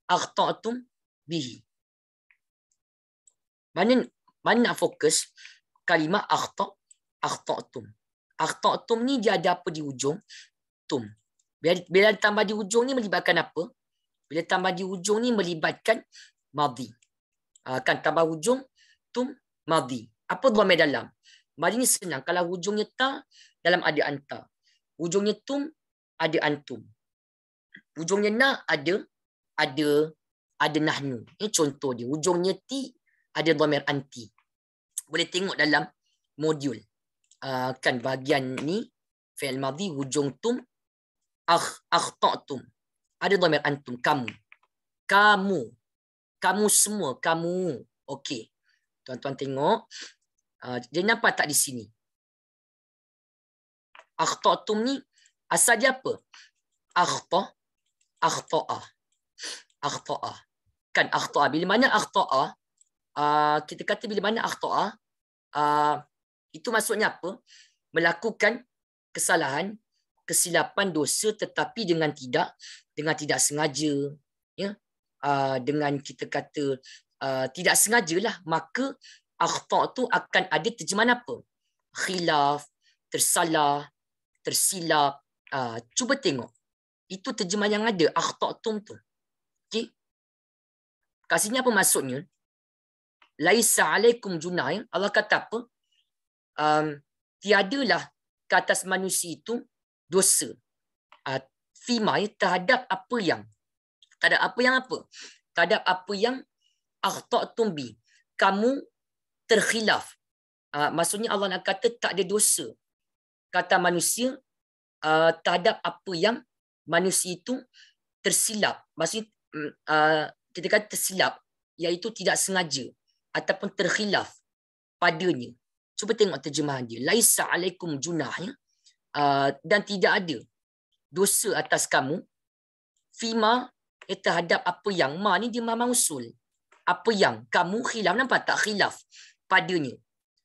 Speaker 1: akhta'tum bihi. Mana mana nak fokus kalimah akhta akhtatum. Akhtatum ni dia ada apa di ujung? Tum. Bila, bila tambah di ujung ni melibatkan apa? Bila tambah di ujung ni melibatkan madhi. Uh, kan tambah ujung tum madhi. Apa dhamir dalam? Madhi ni senang. Kalau ujungnya ta dalam ada anta. Ujungnya tum ada antum. Ujungnya na ada ada ada nahnu. Ini contoh dia. Ujungnya ti ada dhamir anti boleh tengok dalam modul uh, kan bahagian ni fi'il madhi hujung tum akh akhta'tum ada dhamir antum kamu kamu kamu semua kamu okey Tuan-tuan tengok. Uh, dia nampak tak di sini? Akhtatum ni asal dia apa? Akhta, akhta'a. Akhta'a. Kan akhta'a. Bila mana akhta'a, uh, kita kata bila mana akhta'a, uh, itu maksudnya apa? Melakukan kesalahan, kesilapan dosa tetapi dengan tidak dengan tidak sengaja ya. Uh, dengan kita kata uh, tidak sengajalah maka akhta tu akan ada terjemahan apa? Khilaf tersalah tersilap uh, cuba tengok. Itu terjemahan yang ada akhta tu okey? Kasihnya apa maksudnya laisa alaikum junah ya? Allah kata apa? Um, tiadalah ke atas manusia itu dosa. Uh, fima ya, terhadap apa yang? Terhadap apa yang apa? Terhadap apa yang akhtatum bi. Kamu terkhilaf. Uh, maksudnya Allah nak kata tak ada dosa kata manusia uh, terhadap apa yang manusia itu tersilap. Maksudnya uh, kita kata tersilap iaitu tidak sengaja ataupun terkhilaf padanya. Cuba tengok terjemahan dia. Laisa alaikum junah ya. Uh, dan tidak ada dosa atas kamu fima eh, terhadap apa yang ma ni dia ma mausul apa yang kamu khilaf nampak tak khilaf padanya?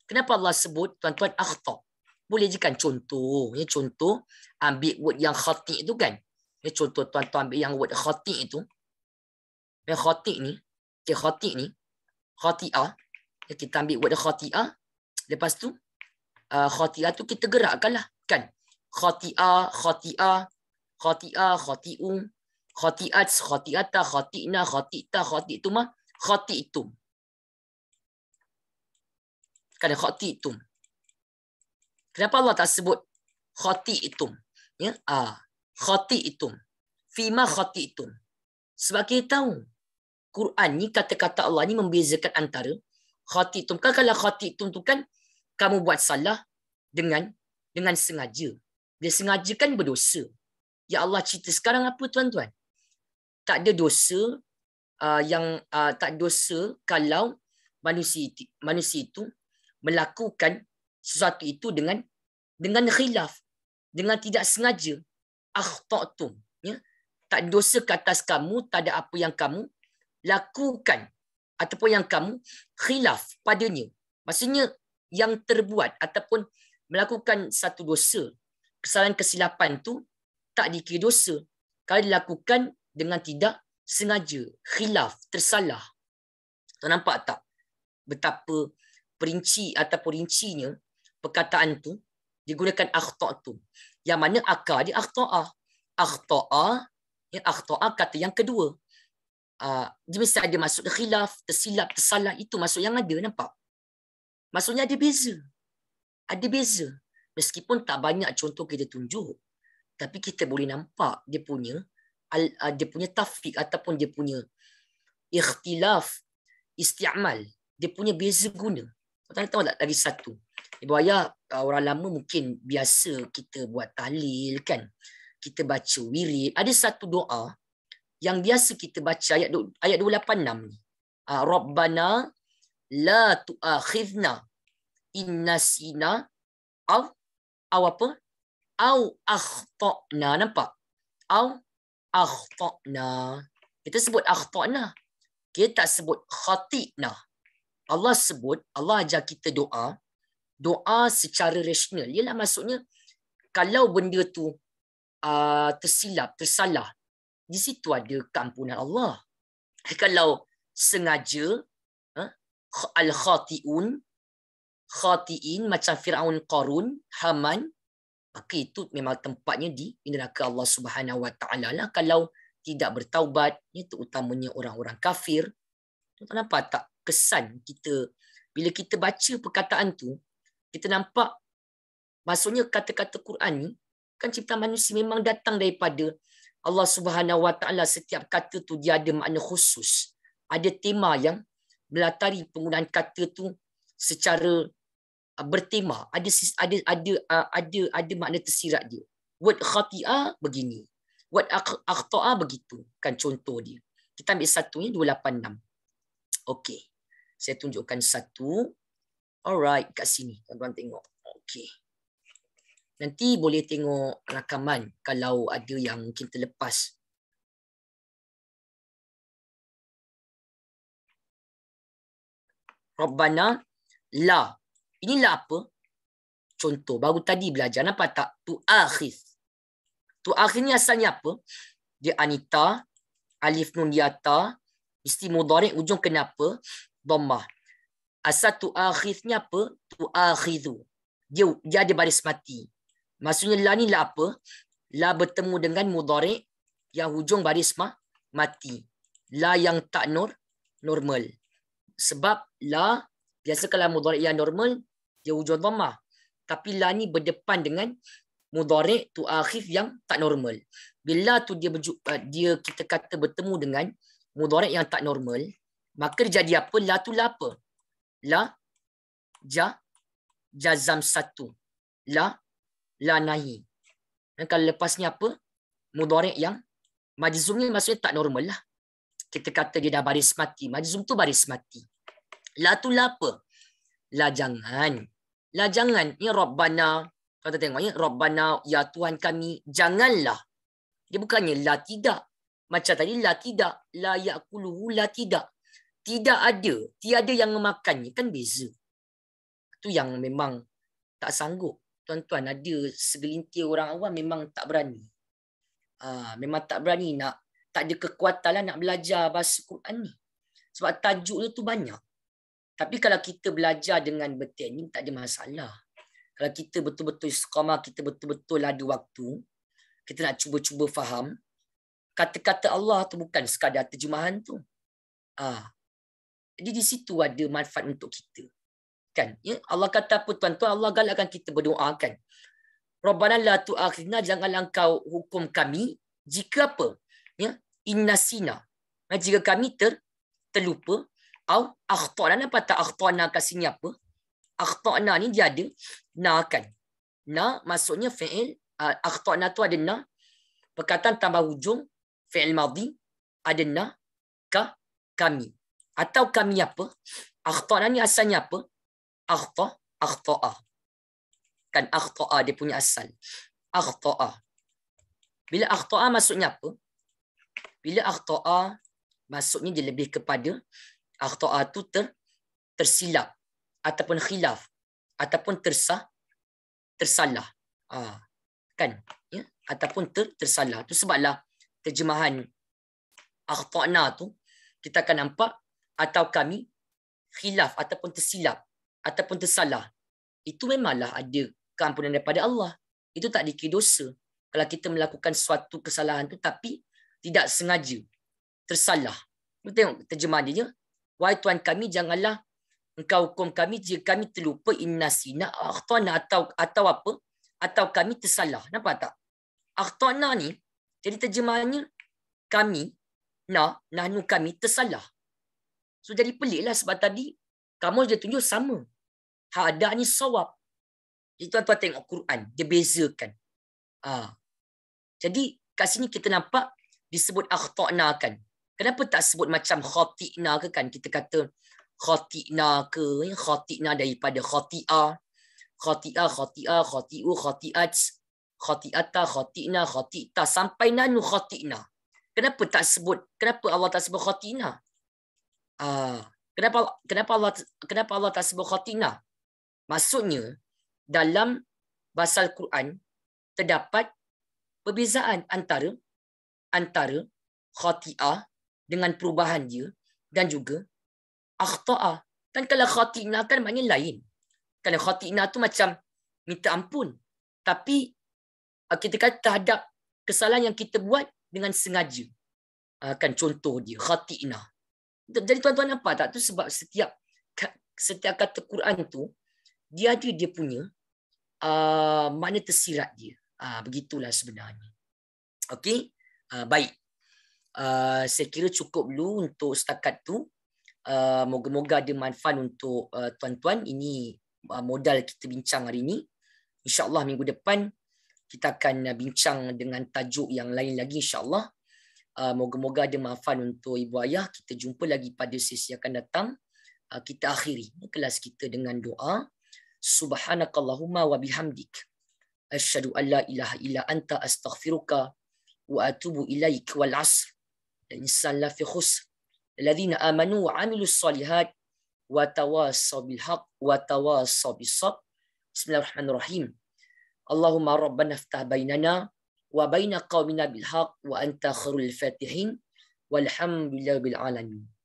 Speaker 1: Kenapa Allah sebut tuan-tuan akhta? Boleh je kan contoh ya contoh ambil word yang khati itu kan? Ya contoh tuan-tuan ambil yang word khati itu ya khati ni ya khati ni khati'ah ya kita ambil word khati'ah lepas tu uh, khati'ah tu kita gerakkanlah kan khati'ah khati'ah khati'ah, khati'u, khati'at, khati'ata, khati'na, khati'ta, khati'tuma, khati'tum. Kan khati'tum. Kenapa Allah tak sebut khati'tum? Ya, ah, khati'tum. Fima khati'tum. Sebab kita tahu Quran ni kata-kata Allah ni membezakan antara khati'tum. Kan kalau khati'tum tu kan kamu buat salah dengan dengan sengaja. Dia sengaja kan berdosa. Ya Allah cerita sekarang apa tuan-tuan? Tak ada dosa uh, yang uh, tak dosa kalau manusia itu, manusia itu melakukan sesuatu itu dengan dengan khilaf, dengan tidak sengaja. Akhtatum. Ya? Tak dosa ke atas kamu, tak ada apa yang kamu lakukan ataupun yang kamu khilaf padanya. Maksudnya yang terbuat ataupun melakukan satu dosa, kesalahan kesilapan tu tak dikira dosa kalau dilakukan dengan tidak sengaja, khilaf, tersalah. Tuan nampak tak betapa perinci atau rincinya perkataan tu digunakan akhta' tu. Yang mana akar dia akhta'ah. Akhta'ah, ya, akhta'ah kata yang kedua. Uh, dia mesti ada maksud khilaf, tersilap, tersalah. Itu maksud yang ada, nampak? Maksudnya ada beza. Ada beza. Meskipun tak banyak contoh kita tunjuk tapi kita boleh nampak dia punya uh, dia punya tafik ataupun dia punya ikhtilaf isti'mal dia punya beza guna tuan tahu tak lagi satu ibu ayah uh, orang lama mungkin biasa kita buat tahlil kan kita baca wirid ada satu doa yang biasa kita baca ayat ayat 286 ni. Uh, rabbana la tu'akhidna inna sina aw aw apa? Au akhtana nampak? Au akhtana. Kita sebut akhtana. Kita tak sebut khatina. Allah sebut Allah ajar kita doa. Doa secara rasional. Ialah maksudnya kalau benda tu uh, tersilap tersalah di situ ada keampunan Allah. Kalau sengaja uh, al khatiun khatiin macam Firaun Qarun Haman maka itu memang tempatnya di neraka Allah Subhanahu Wa Taala lah. Kalau tidak bertaubat ya terutamanya orang-orang kafir. Tuan nampak tak kesan kita? Bila kita baca perkataan tu kita nampak maksudnya kata-kata Quran ni kan cipta manusia memang datang daripada Allah Subhanahu Wa Taala setiap kata tu dia ada makna khusus ada tema yang melatari penggunaan kata tu secara Uh, bertema ada ada ada uh, ada ada makna tersirat dia word khati'a begini word akhta'a begitu kan contoh dia kita ambil satu ni 286 okey Saya tunjukkan satu. Alright, kat sini. Tuan-tuan tengok. Okey. Nanti boleh tengok rakaman kalau ada yang mungkin terlepas. Rabbana la. Inilah apa? Contoh. Baru tadi belajar. Nampak tak? Tu akhir. Tu akhir ni asalnya apa? Dia anita. Alif nun yata. Mesti mudarik ujung kenapa? Dhammah. Asal tu akhirnya apa? Tu akhiru. Dia, dia ada baris mati. Maksudnya la ni la apa? La bertemu dengan mudarik yang hujung baris mah mati. La yang tak nur normal. Sebab la biasa kalau mudarik yang normal dia hujung dhammah. Tapi la ni berdepan dengan mudarik tu akhir yang tak normal. Bila tu dia berju, uh, dia kita kata bertemu dengan mudarik yang tak normal, maka jadi apa? La tu la apa? La ja jazam satu. La la nahi. Dan kalau lepasnya apa? Mudarik yang majzum ni maksudnya tak normal lah. Kita kata dia dah baris mati. Majzum tu baris mati. La tu la apa? La jangan. La jangan. Ni Rabbana. Kata tengok ya. Rabbana ya Tuhan kami. Janganlah. Dia bukannya la tidak. Macam tadi la tidak. La yakuluhu la tidak. Tidak ada. Tiada yang memakannya. Kan beza. Itu yang memang tak sanggup. Tuan-tuan ada segelintir orang awam memang tak berani. Ha, memang tak berani nak. Tak ada kekuatan lah nak belajar bahasa Quran ni. Sebab tajuk dia tu banyak. Tapi kalau kita belajar dengan betul ni tak ada masalah. Kalau kita betul-betul istiqamah, kita betul-betul ada waktu, kita nak cuba-cuba faham, kata-kata Allah tu bukan sekadar terjemahan tu. Ah. Jadi di situ ada manfaat untuk kita. Kan? Ya? Allah kata apa tuan-tuan? Allah galakkan kita berdoa kan. Rabbana la tu'akhidna janganlah engkau hukum kami jika apa? Ya? Innasina. Nah, jika kami ter terlupa au akhtana apa tak akhtana kat sini apa? Akhtana ni dia ada na kan. Na maksudnya fi'il uh, akhtana tu ada na perkataan tambah hujung fi'il madhi ada na ka kami atau kami apa akhtana ni asalnya apa akhta akhta'a. Kan akhta'a dia punya asal. Akhta'a. Bila akhta'a maksudnya apa? Bila akhta'a maksudnya dia lebih kepada akhta'a tu ter tersilap ataupun khilaf ataupun tersah tersalah. Ha, kan? Ya? Ataupun ter, tersalah. Tu sebablah terjemahan akhtana tu kita akan nampak atau kami khilaf ataupun tersilap ataupun tersalah. Itu memanglah ada keampunan daripada Allah. Itu tak dikira dosa. Kalau kita melakukan suatu kesalahan tu tapi tidak sengaja tersalah. Kita tengok terjemahan dia wahai tuan kami janganlah engkau hukum kami jika kami terlupa innasina akhtana atau atau apa atau kami tersalah. Nampak tak? Akhtana ni jadi terjemahannya kami na nahnu kami tersalah. So jadi peliklah sebab tadi kamu dia tunjuk sama. Hak ada ni sawab. Jadi tuan-tuan tengok Quran, dia bezakan. Ha. Jadi kat sini kita nampak disebut akhtana kan. Kenapa tak sebut macam khati'na ke kan? Kita kata khati'na ke, ya, khati'na daripada khati'ah. Khati'ah, khati'ah, khati'u, khati'at, khati'ata, khati'na, khati'ta. Sampai nanu khati'na. Kenapa tak sebut? Kenapa Allah tak sebut khatina? Ah, kenapa kenapa Allah kenapa Allah tak sebut khatina? Maksudnya dalam bahasa Al-Quran terdapat perbezaan antara antara khati'ah dengan perubahan dia dan juga akhta'ah. Kan kalau khatina kan maknanya lain. Kalau khatina tu macam minta ampun. Tapi ah, kita kata terhadap kesalahan yang kita buat dengan sengaja. Akan contoh dia khati'na. Jadi tuan-tuan nampak tak tu sebab setiap setiap kata Quran tu dia ada dia punya uh, makna tersirat dia. Uh, begitulah sebenarnya. Okey. Uh, baik. Uh, saya kira cukup dulu untuk setakat tu. Uh, moga-moga ada manfaat untuk uh, tuan-tuan. Ini uh, modal kita bincang hari ini. InsyaAllah minggu depan kita akan bincang dengan tajuk yang lain lagi insyaAllah. Uh, moga-moga ada manfaat untuk ibu ayah. Kita jumpa lagi pada sesi akan datang. uh, kita akhiri kelas kita dengan doa subhanakallahumma wa bihamdik asyhadu an la ilaha illa anta astaghfiruka wa atubu ilaik wal asr insan la fi khusr الذين آمنوا وعملوا الصالحات وتواصوا بالحق وتواصوا بالصبر بسم الله الرحمن الرحيم اللهم ربنا افتح بيننا وبين قومنا بالحق وأنت خير الفاتحين والحمد لله بالعالمين